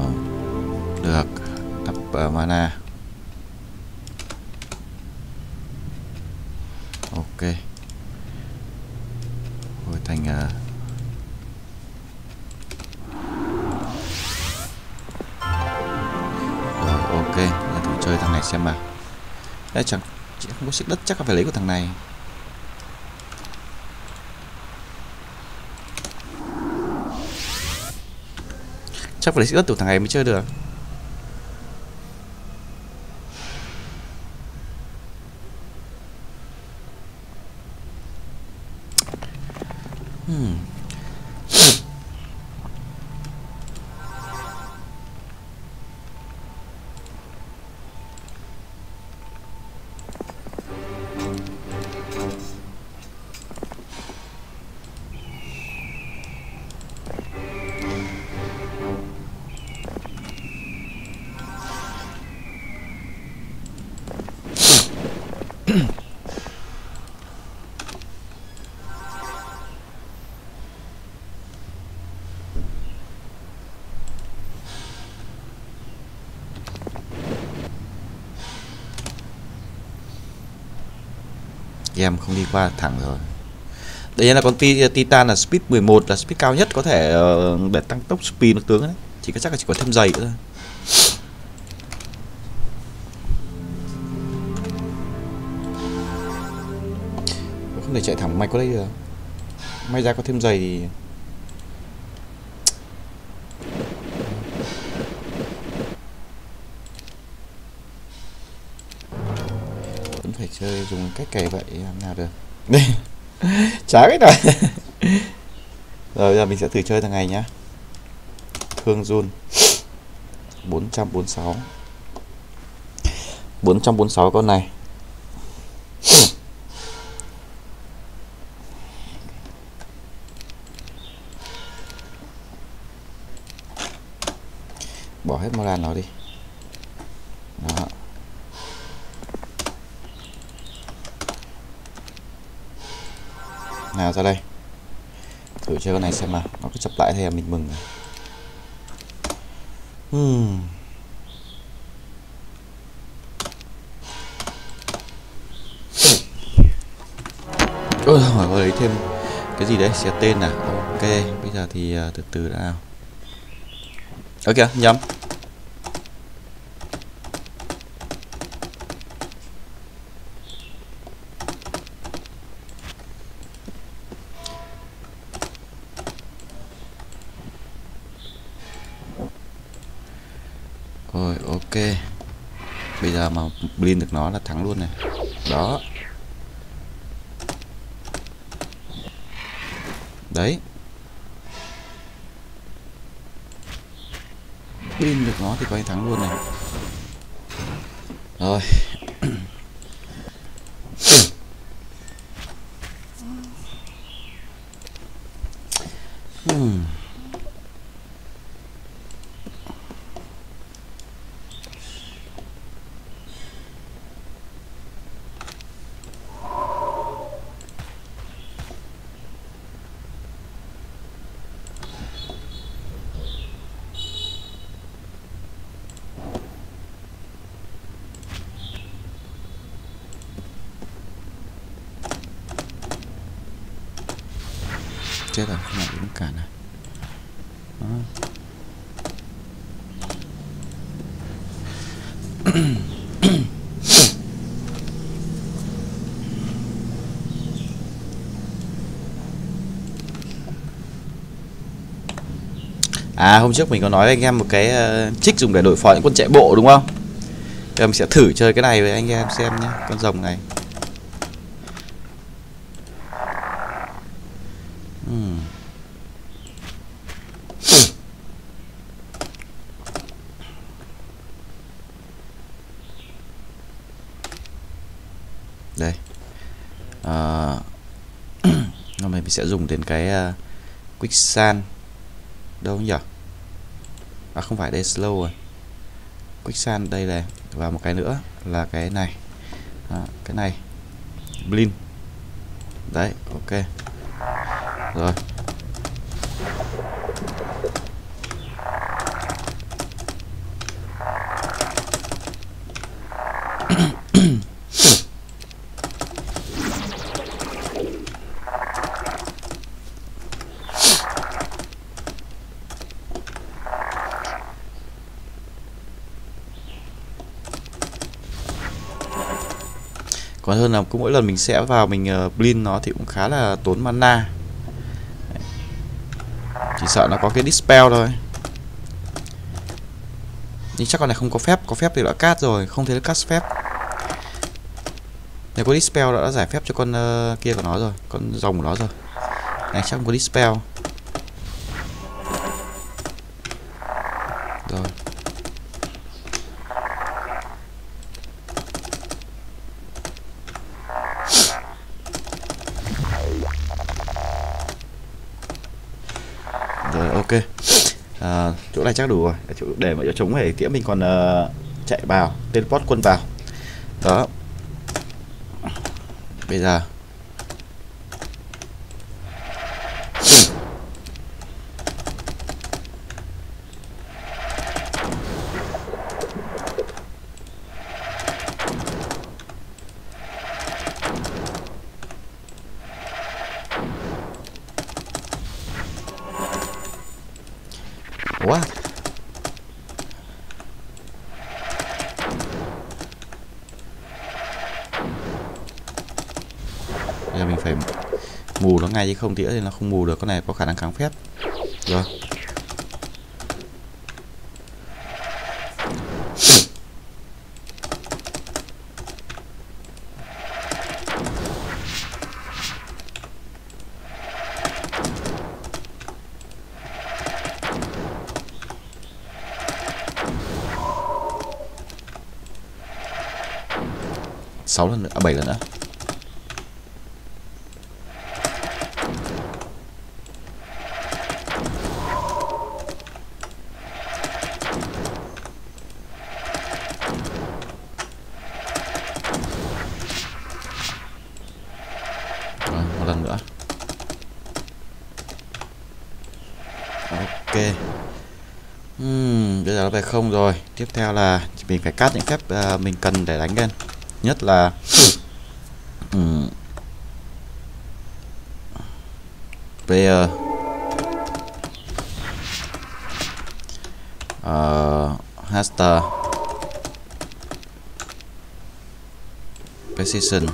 được. Tập uh, mana. Xích đất chắc là phải lấy của thằng này. Chắc phải lấy xích đất từ thằng này mới chơi được. Không đi qua thẳng rồi. Đây là con Titan là speed 11 là speed cao nhất có thể ờ, để tăng tốc speed được tướng đấy chỉ có chắc là chỉ có thêm giày nữa thôi. Không thể chạy thẳng mạch qua đây được. May ra có thêm giày thì dùng cách kể vậy làm nào được. Đây chả biết rồi rồi bây giờ mình sẽ thử chơi thằng này nhá. Thương run 446 446 con này. Bỏ hết moran nó đi đó nào, ra đây. Thử chơi con này xem nào. Nó cứ chập lại thì mình mừng hmm. ôi, hỏi lấy thêm cái gì đấy? Xé tên à? Ok, bây giờ thì à, từ từ đã nào. Ok, nhắm Rồi ok Bây giờ mà blin được nó là thắng luôn này. Đó. Đấy. Blin được nó thì coi thắng luôn này. Rồi. À hôm trước mình có nói với anh em một cái ờ, trích dùng để đổi phó những con chạy bộ đúng không? Em sẽ thử chơi cái này với anh em xem nhé, con rồng này. Uhm. Đây. *clears throat* À, uh, mình sẽ dùng đến cái uh, quicksand đâu nhỉ? Không phải đây slow rồi. Quicksand đây này và một cái nữa là cái này. À, cái này blin. Đấy ok. Rồi. Và hơn là cứ mỗi lần mình sẽ vào mình uh, blin nó thì cũng khá là tốn mana. Chỉ sợ nó có cái dispel thôi. Nhưng chắc con này không có phép có phép thì đã cát rồi không thấy cast phép. Nếu có dispel đã giải phép cho con uh, kia của nó rồi con rồng của nó rồi. Này chắc không có dispel. Chỗ này chắc đủ rồi. Chỗ để mà chỗ trống để tiễn mình còn uh, chạy vào teleport quân vào. Đó. Bây giờ Ủa Bây giờ mình phải hai chứ không tỉa thì nó không bù được, con này có khả năng kháng phép. Rồi. Sáu lần nữa à bảy lần nữa rồi một lần nữa ok uhm, bây giờ nó về không rồi tiếp theo là mình phải cắt những phép uh, mình cần để đánh lên. Nhất là um, player uh, Haster Precision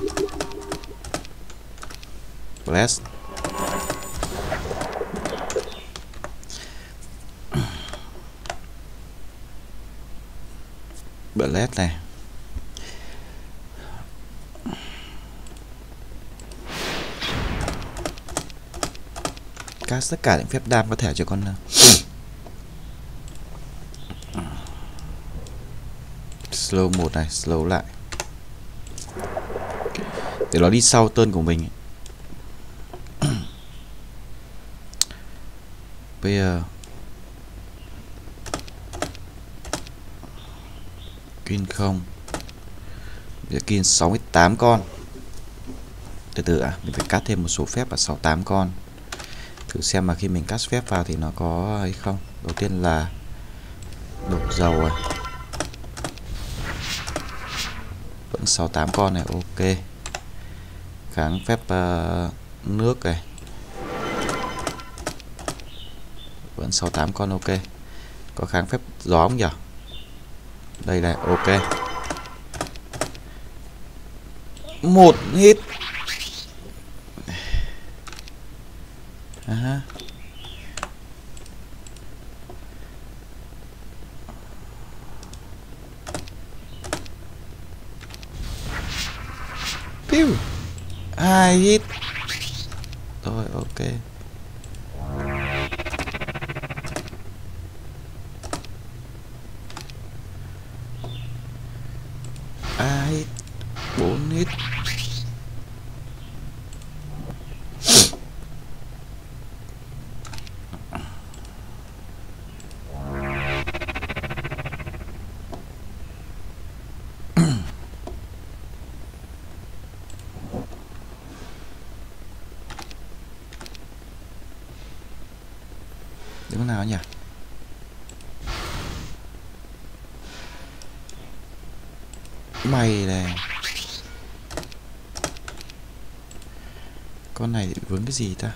Blast led này. Cast tất cả những phép đam có thể cho con uh, slow một này, slow lại. Để nó đi sau tên của mình. *coughs* Bây giờ Pin không? Bây giờ 68 con. Từ từ à Mình phải cắt thêm một số phép là 68 con. Thử xem mà khi mình cắt phép vào thì nó có hay không? Đầu tiên là Đục dầu rồi Vẫn 68 con này ok. Kháng phép uh, nước này. Vẫn 68 con ok. Có kháng phép gió không nhỉ đây này ok. Một hit à. Piu hai hit rồi ok hai hit bốn hit thế nào nhỉ mày này con này vướng cái gì ta?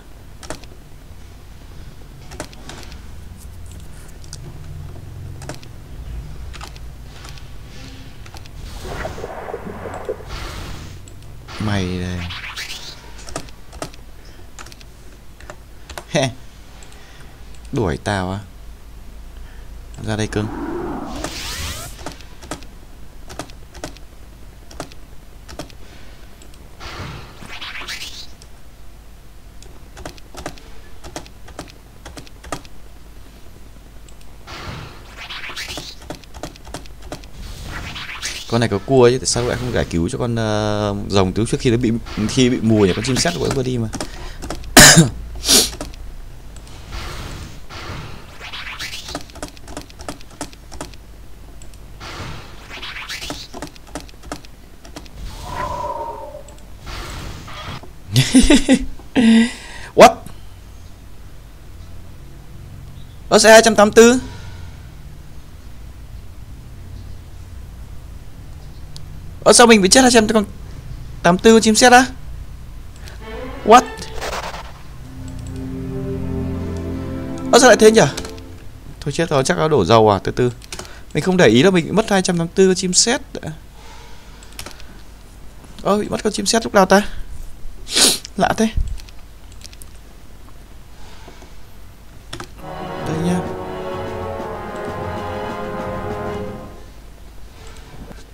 Mày này. He đuổi tao à ra đây cưng. Con này có cua chứ tại sao lại không giải cứu cho con uh, rồng từ trước khi nó bị khi bị mùa nhỉ? Con chim sét vẫn vừa đi mà. What? Nó sẽ 284 sao mình bị chết 200 con 84 chim sét á? What? Ơ, sao lại thế nhỉ? Thôi chết rồi, chắc nó đổ dầu à? Từ từ. Mình không để ý đâu, mình bị mất 284 chim sét. Ơ, bị mất con chim sét lúc nào ta? *sniffs* Lạ thế. Đây nha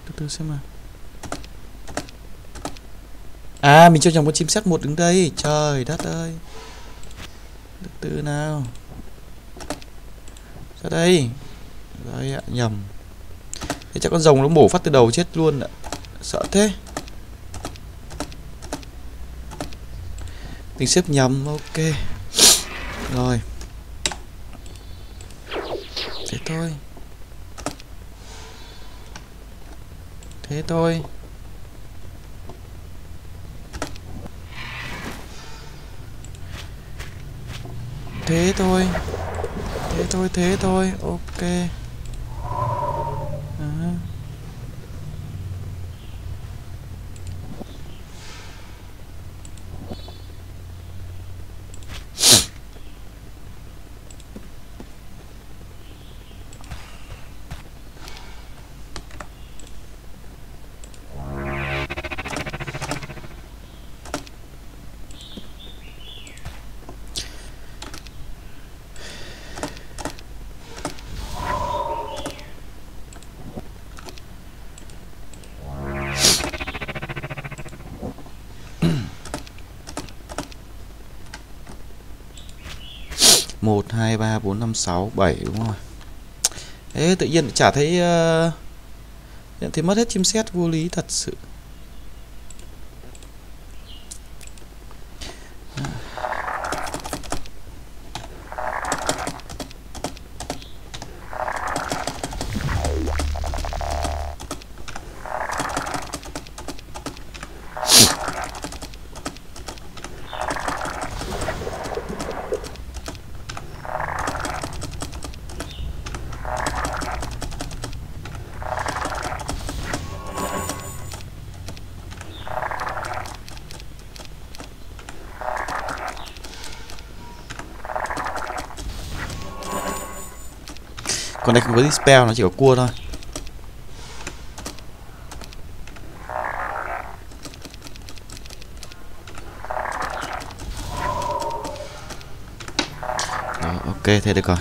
Từ từ xem nào. À mình cho chồng con chim sắt một đứng đây. Trời đất ơi. Từ từ nào. Ra đây. Rồi ạ, nhầm. Thế chắc con rồng nó bổ phát từ đầu chết luôn ạ. Sợ thế. Mình xếp nhầm, ok. Rồi. Thế thôi. Thế thôi. Thế thôi. Thế thôi thế thôi. Ok. 5 6 7 đúng rồi. Ê, tự nhiên chả thấy uh, nhận thấy mất hết chim sét vô lý thật sự Còn đây không có dispel nó chỉ có cua thôi. Đó, ok thế được rồi.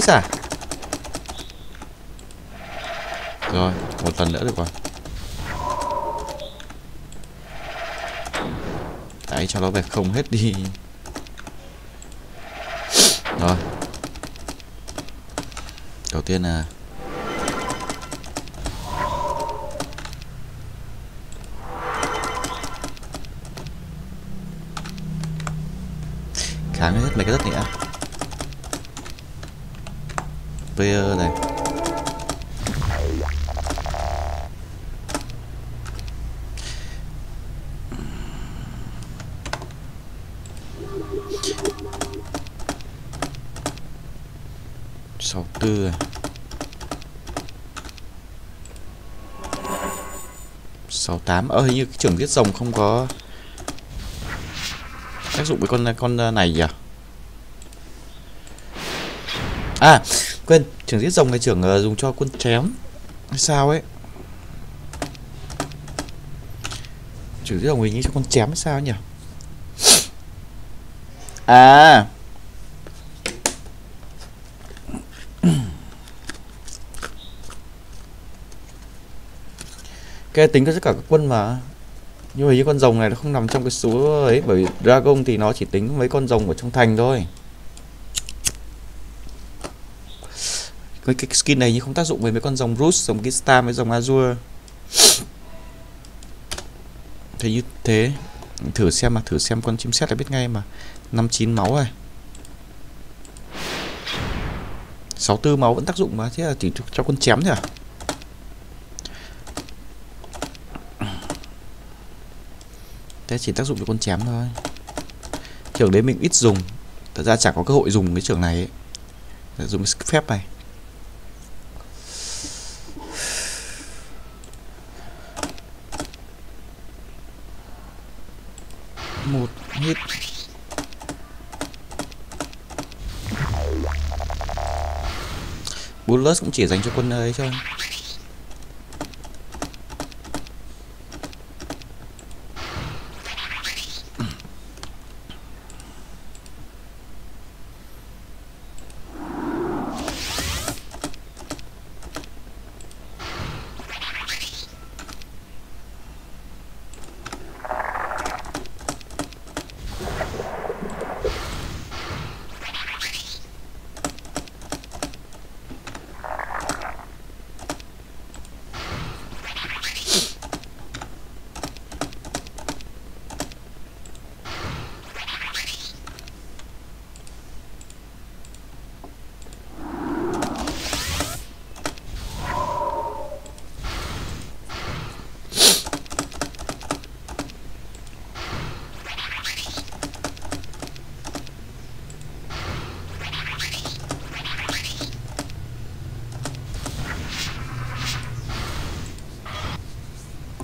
Ái giả à? rồi, một lần nữa được rồi. Đấy, cho nó về không hết đi. Rồi. Đầu tiên là kháng hết mấy cái đất này ạ player này. Sáu tư sáu tám, ơ, hình như cái trưởng giết rồng không có tác dụng với con con này nhỉ? à quên trưởng giết rồng này trưởng uh, dùng cho quân chém. Hay sao ấy? Trưởng giết rồng hình như cho con chém hay sao nhỉ? À. Cái tính có tất cả các quân mà. Nhưng mà những con rồng này nó không nằm trong cái số ấy bởi vì dragon thì nó chỉ tính mấy con rồng ở trong thành thôi cái, cái skin này nhưng không tác dụng với mấy con dòng Bruce, dòng Gistar với dòng Azure. Thế như thế. Thử xem mà, thử xem con chim sét là biết ngay mà. 59 máu à. rồi 64 máu vẫn tác dụng mà Thế là chỉ cho con chém thôi à. Thế chỉ tác dụng cho con chém thôi. Trường đấy mình ít dùng. Thật ra chẳng có cơ hội dùng cái trường này ấy. Dùng cái phép này. Bullet cũng chỉ dành cho quân ấy thôi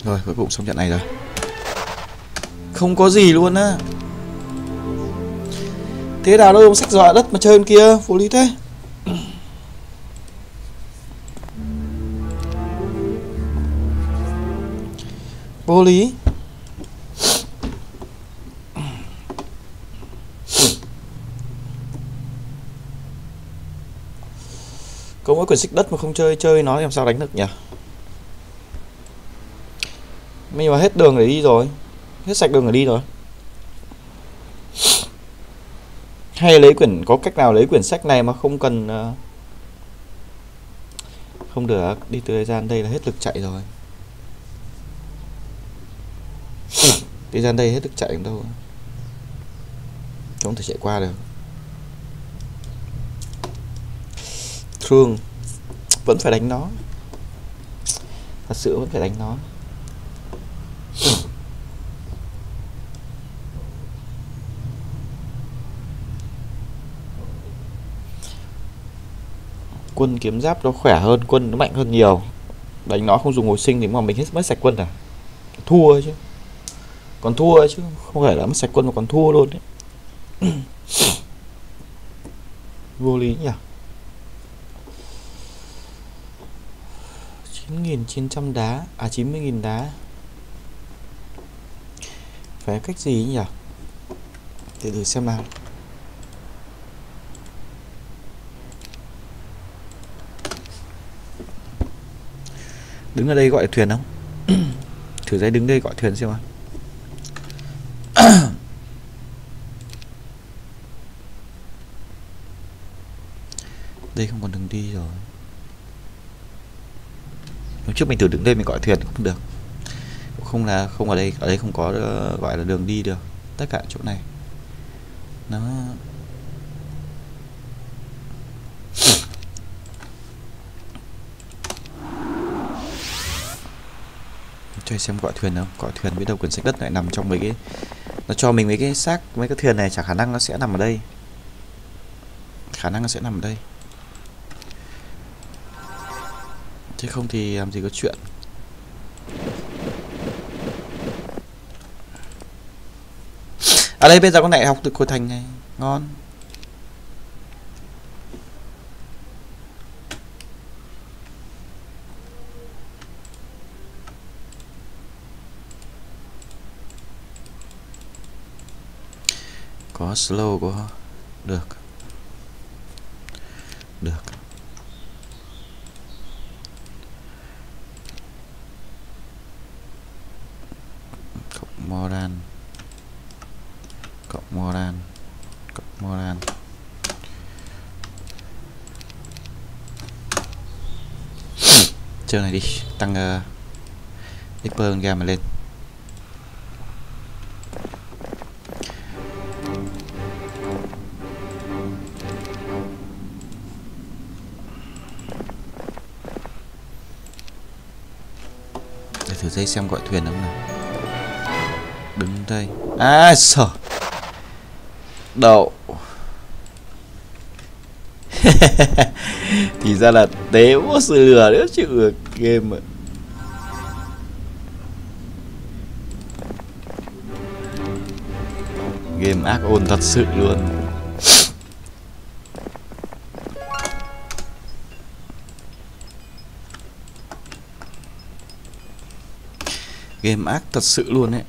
Rồi cuối cùng xong trận này rồi. Không có gì luôn á. Thế nào đâu ông sách dọa đất mà chơi kia Vô lý thế? Vô lý. Có mỗi quyển xích đất mà không chơi Chơi nó làm sao đánh được nhỉ? Nhưng mà hết đường để đi rồi. Hết sạch đường để đi rồi. Hay lấy quyển có cách nào lấy quyển sách này mà không cần uh, không được đi từ thời gian đây là hết lực chạy rồi. *coughs* Đi ra đây hết lực chạy đâu. Không thể chạy qua được. Thương vẫn phải đánh nó. Thật sự vẫn phải đánh nó. Quân kiếm giáp nó khỏe hơn, quân nó mạnh hơn nhiều. Đánh nó không dùng hồi sinh thì mà mình hết, mất sạch quân à? Thua chứ. Còn thua chứ, không phải là mất sạch quân mà còn thua luôn đấy. *coughs* Vô lý nhỉ? 9.900 đá à 90.000 đá. Phải cách gì nhỉ? Để thử xem nào. Đứng ở đây gọi thuyền không? *coughs* Thử ra đứng đây gọi thuyền xem nào. *coughs* Đây không còn đường đi rồi. Lúc trước mình thử đứng đây mình gọi thuyền không được. Không là không ở đây ở đây không có gọi là đường đi được. Tất cả chỗ này. Nó cho xem gọi thuyền không? Gọi thuyền biết đâu quyển sách đất lại nằm trong mấy cái nó cho mình mấy cái xác, mấy cái thuyền này chả khả năng nó sẽ nằm ở đây. Khả năng nó sẽ nằm ở đây. Chứ không thì làm gì có chuyện. Ở đây, bây giờ con này học từ khối thành này. Ngon. Có slow có được. Được. Cộng moran cộng moran cộng moran chơi này đi. Tăng ờ, uh, Xper gamma lên. Dây xem gọi thuyền không nào. Đứng đây. À sợ. Đậu. *laughs* Thì ra là tế có sự lừa nữa chứ game ạ game ác ôn thật sự luôn. Game ác thật sự luôn ấy.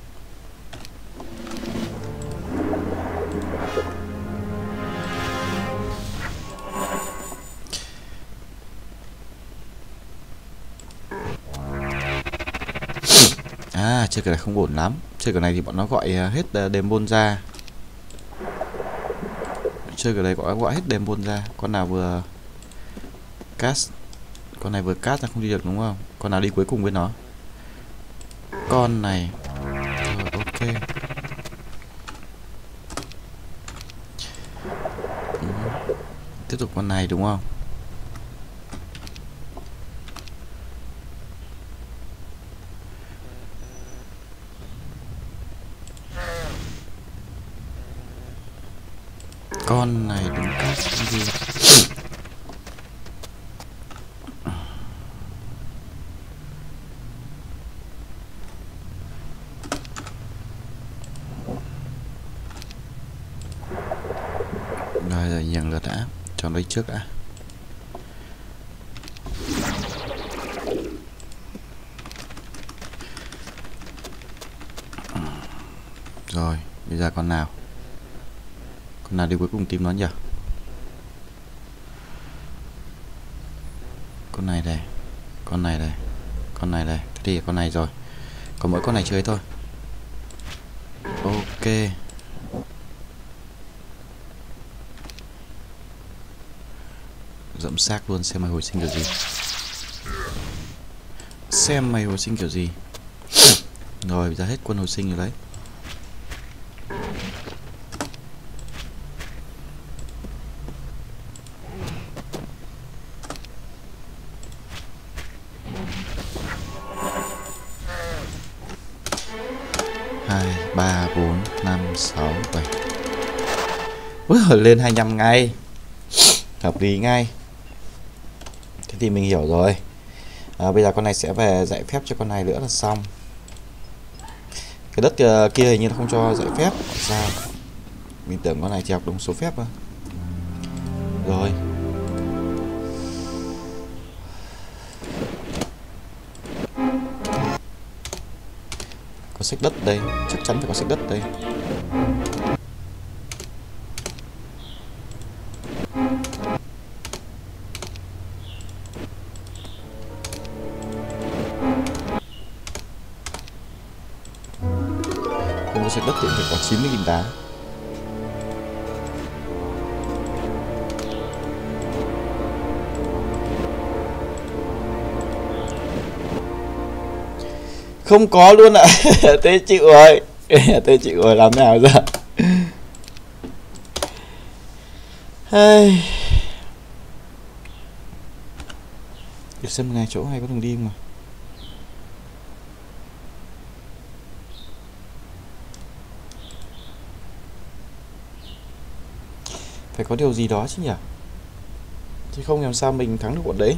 À, chơi cái này không ổn lắm. Chơi cái này thì bọn nó gọi à, hết à, đêm bôn ra. Chơi cái này gọi gọi hết đêm bôn ra. Con nào vừa Cast Con này vừa cast là không đi được đúng không? Con nào đi cuối cùng với nó? Con này Rồi, ok. Ừ, tiếp tục con này đúng không con này đứng cách cái gì rồi rồi nhận lượt đã chọn lấy trước đã. Rồi, bây giờ con nào? Con nào đi cuối cùng tìm nó nhỉ? Con này đây, con này đây, con này đây. Thế thì con này rồi. Còn mỗi con này chơi thôi. Ok dẫm xác luôn xem mày hồi sinh kiểu gì. Xem mày hồi sinh kiểu gì. *coughs* Rồi, ra hết quân hồi sinh rồi đấy. Hai, ba, bốn, năm, sáu, bảy. Lên 25 ngay. Hợp lý ngay. Thế thì mình hiểu rồi. À, Bây giờ con này sẽ về dạy phép cho con này nữa là xong. Cái đất uh, kia hình như nó không cho dạy phép. Sao? Mình tưởng con này chỉ học đúng số phép thôi. Rồi. Có sách đất đây. Chắc chắn phải có sách đất đây. 90.000 đá? Không có luôn ạ. À. *laughs* thế chịu rồi *laughs* thế chịu rồi làm nào giờ? Hey, để xem ngay chỗ hay có đường đi mà phải có điều gì đó chứ nhỉ? Chứ không làm sao mình thắng được bọn đấy.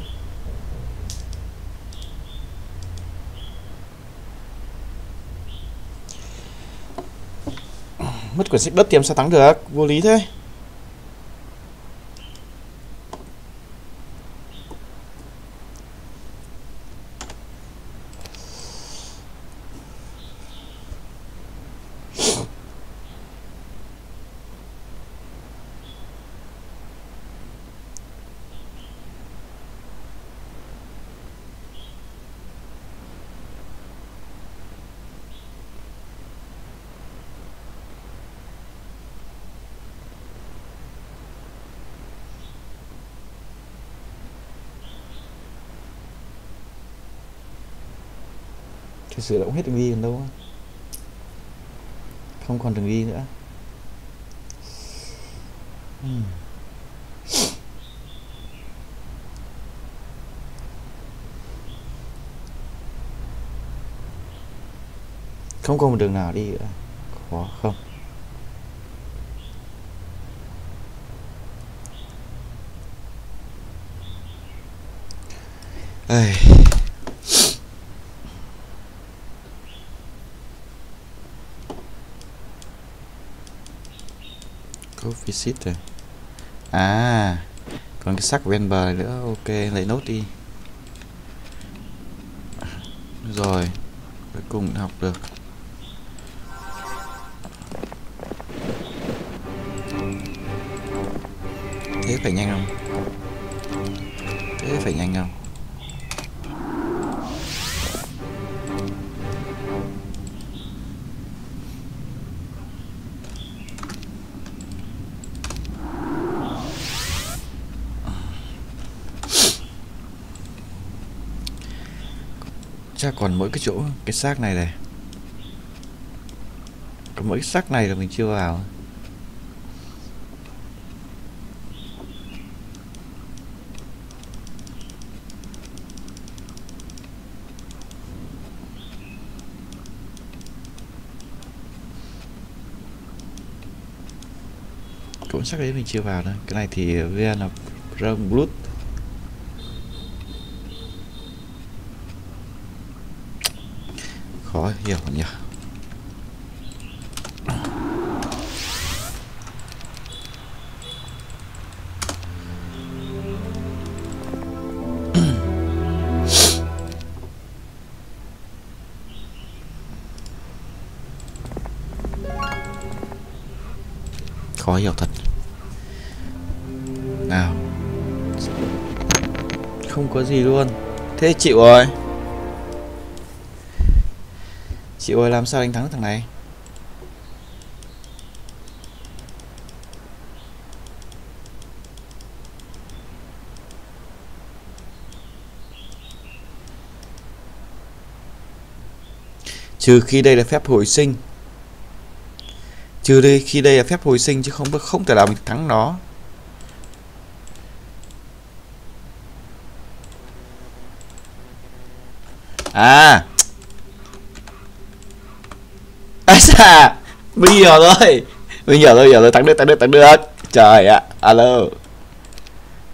Mất quyển sách đất thì em sao thắng được? Vô lý thế. Sửa sự hết đường đi còn đâu. Không còn đường đi nữa. Hmm. Không có một đường nào đi nữa. Khó không? Ây. có visit rồi. À còn cái sắc ven bờ nữa, ok, lấy nốt đi. Rồi, cuối cùng học được. Thế phải nhanh không? Thế phải nhanh không? Chắc còn mỗi cái chỗ, cái xác này này. Có mỗi xác này là mình chưa vào. Cũng xác đấy mình chưa vào đâu cái này thì VN là Rome Blood khó hiểu nhỉ? *clears throat* Khó hiểu thật. Nào. Không có gì luôn. Thế chịu rồi chịu ơi, làm sao đánh thắng thằng này? Trừ khi đây là phép hồi sinh. Trừ đây, khi đây là phép hồi sinh chứ không không thể nào mình thắng nó. À *laughs* à giờ thôi, bây giờ thôi, giờ hiểu rồi thắng được thắng được thắng được trời ạ alo.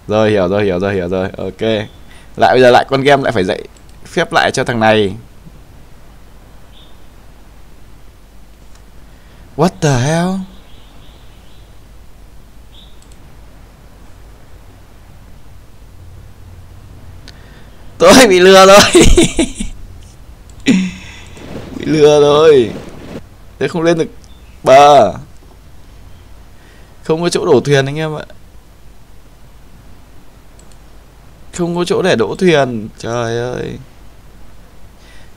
Rồi hiểu rồi hiểu rồi hiểu rồi. Ok. Lại bây giờ lại con game lại phải dạy phép lại cho thằng này. What the hell? Tôi bị lừa rồi. *laughs* Bị lừa rồi thế không lên được. Bờ. Không có chỗ đổ thuyền anh em ạ. Không có chỗ để đổ thuyền. Trời ơi.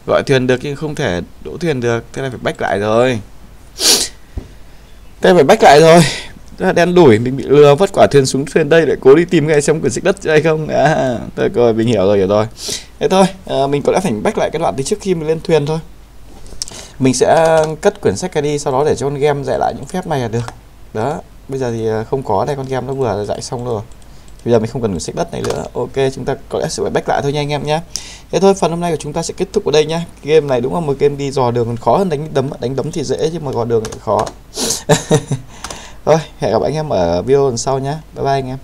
Gọi thuyền được nhưng không thể đổ thuyền được. Thế này phải bách lại rồi. Thế phải bách lại rồi. Rất là đen đủi mình bị lừa vất quả thuyền xuống thuyền đây lại cố đi tìm ngay xem quyển sách đất hay không. À thôi rồi mình hiểu rồi hiểu rồi. Thế thôi à, mình có lẽ phải bách lại cái đoạn đi trước khi mình lên thuyền thôi mình sẽ um, cất quyển sách đi, sau đó để cho con game dạy lại những phép này là được. Đó, bây giờ thì uh, không có đây, con game nó vừa dạy xong rồi. Bây giờ mình không cần quyển sách đất này nữa. Ok, chúng ta có lẽ sẽ phải back lại thôi nha anh em nhé thế thôi, phần hôm nay của chúng ta sẽ kết thúc ở đây nhá. Game này đúng là một game đi dò đường còn khó hơn đánh đấm đánh đấm thì dễ nhưng mà dò đường lại khó. *laughs* Thôi, hẹn gặp anh em ở video lần sau nhé bye bye anh em.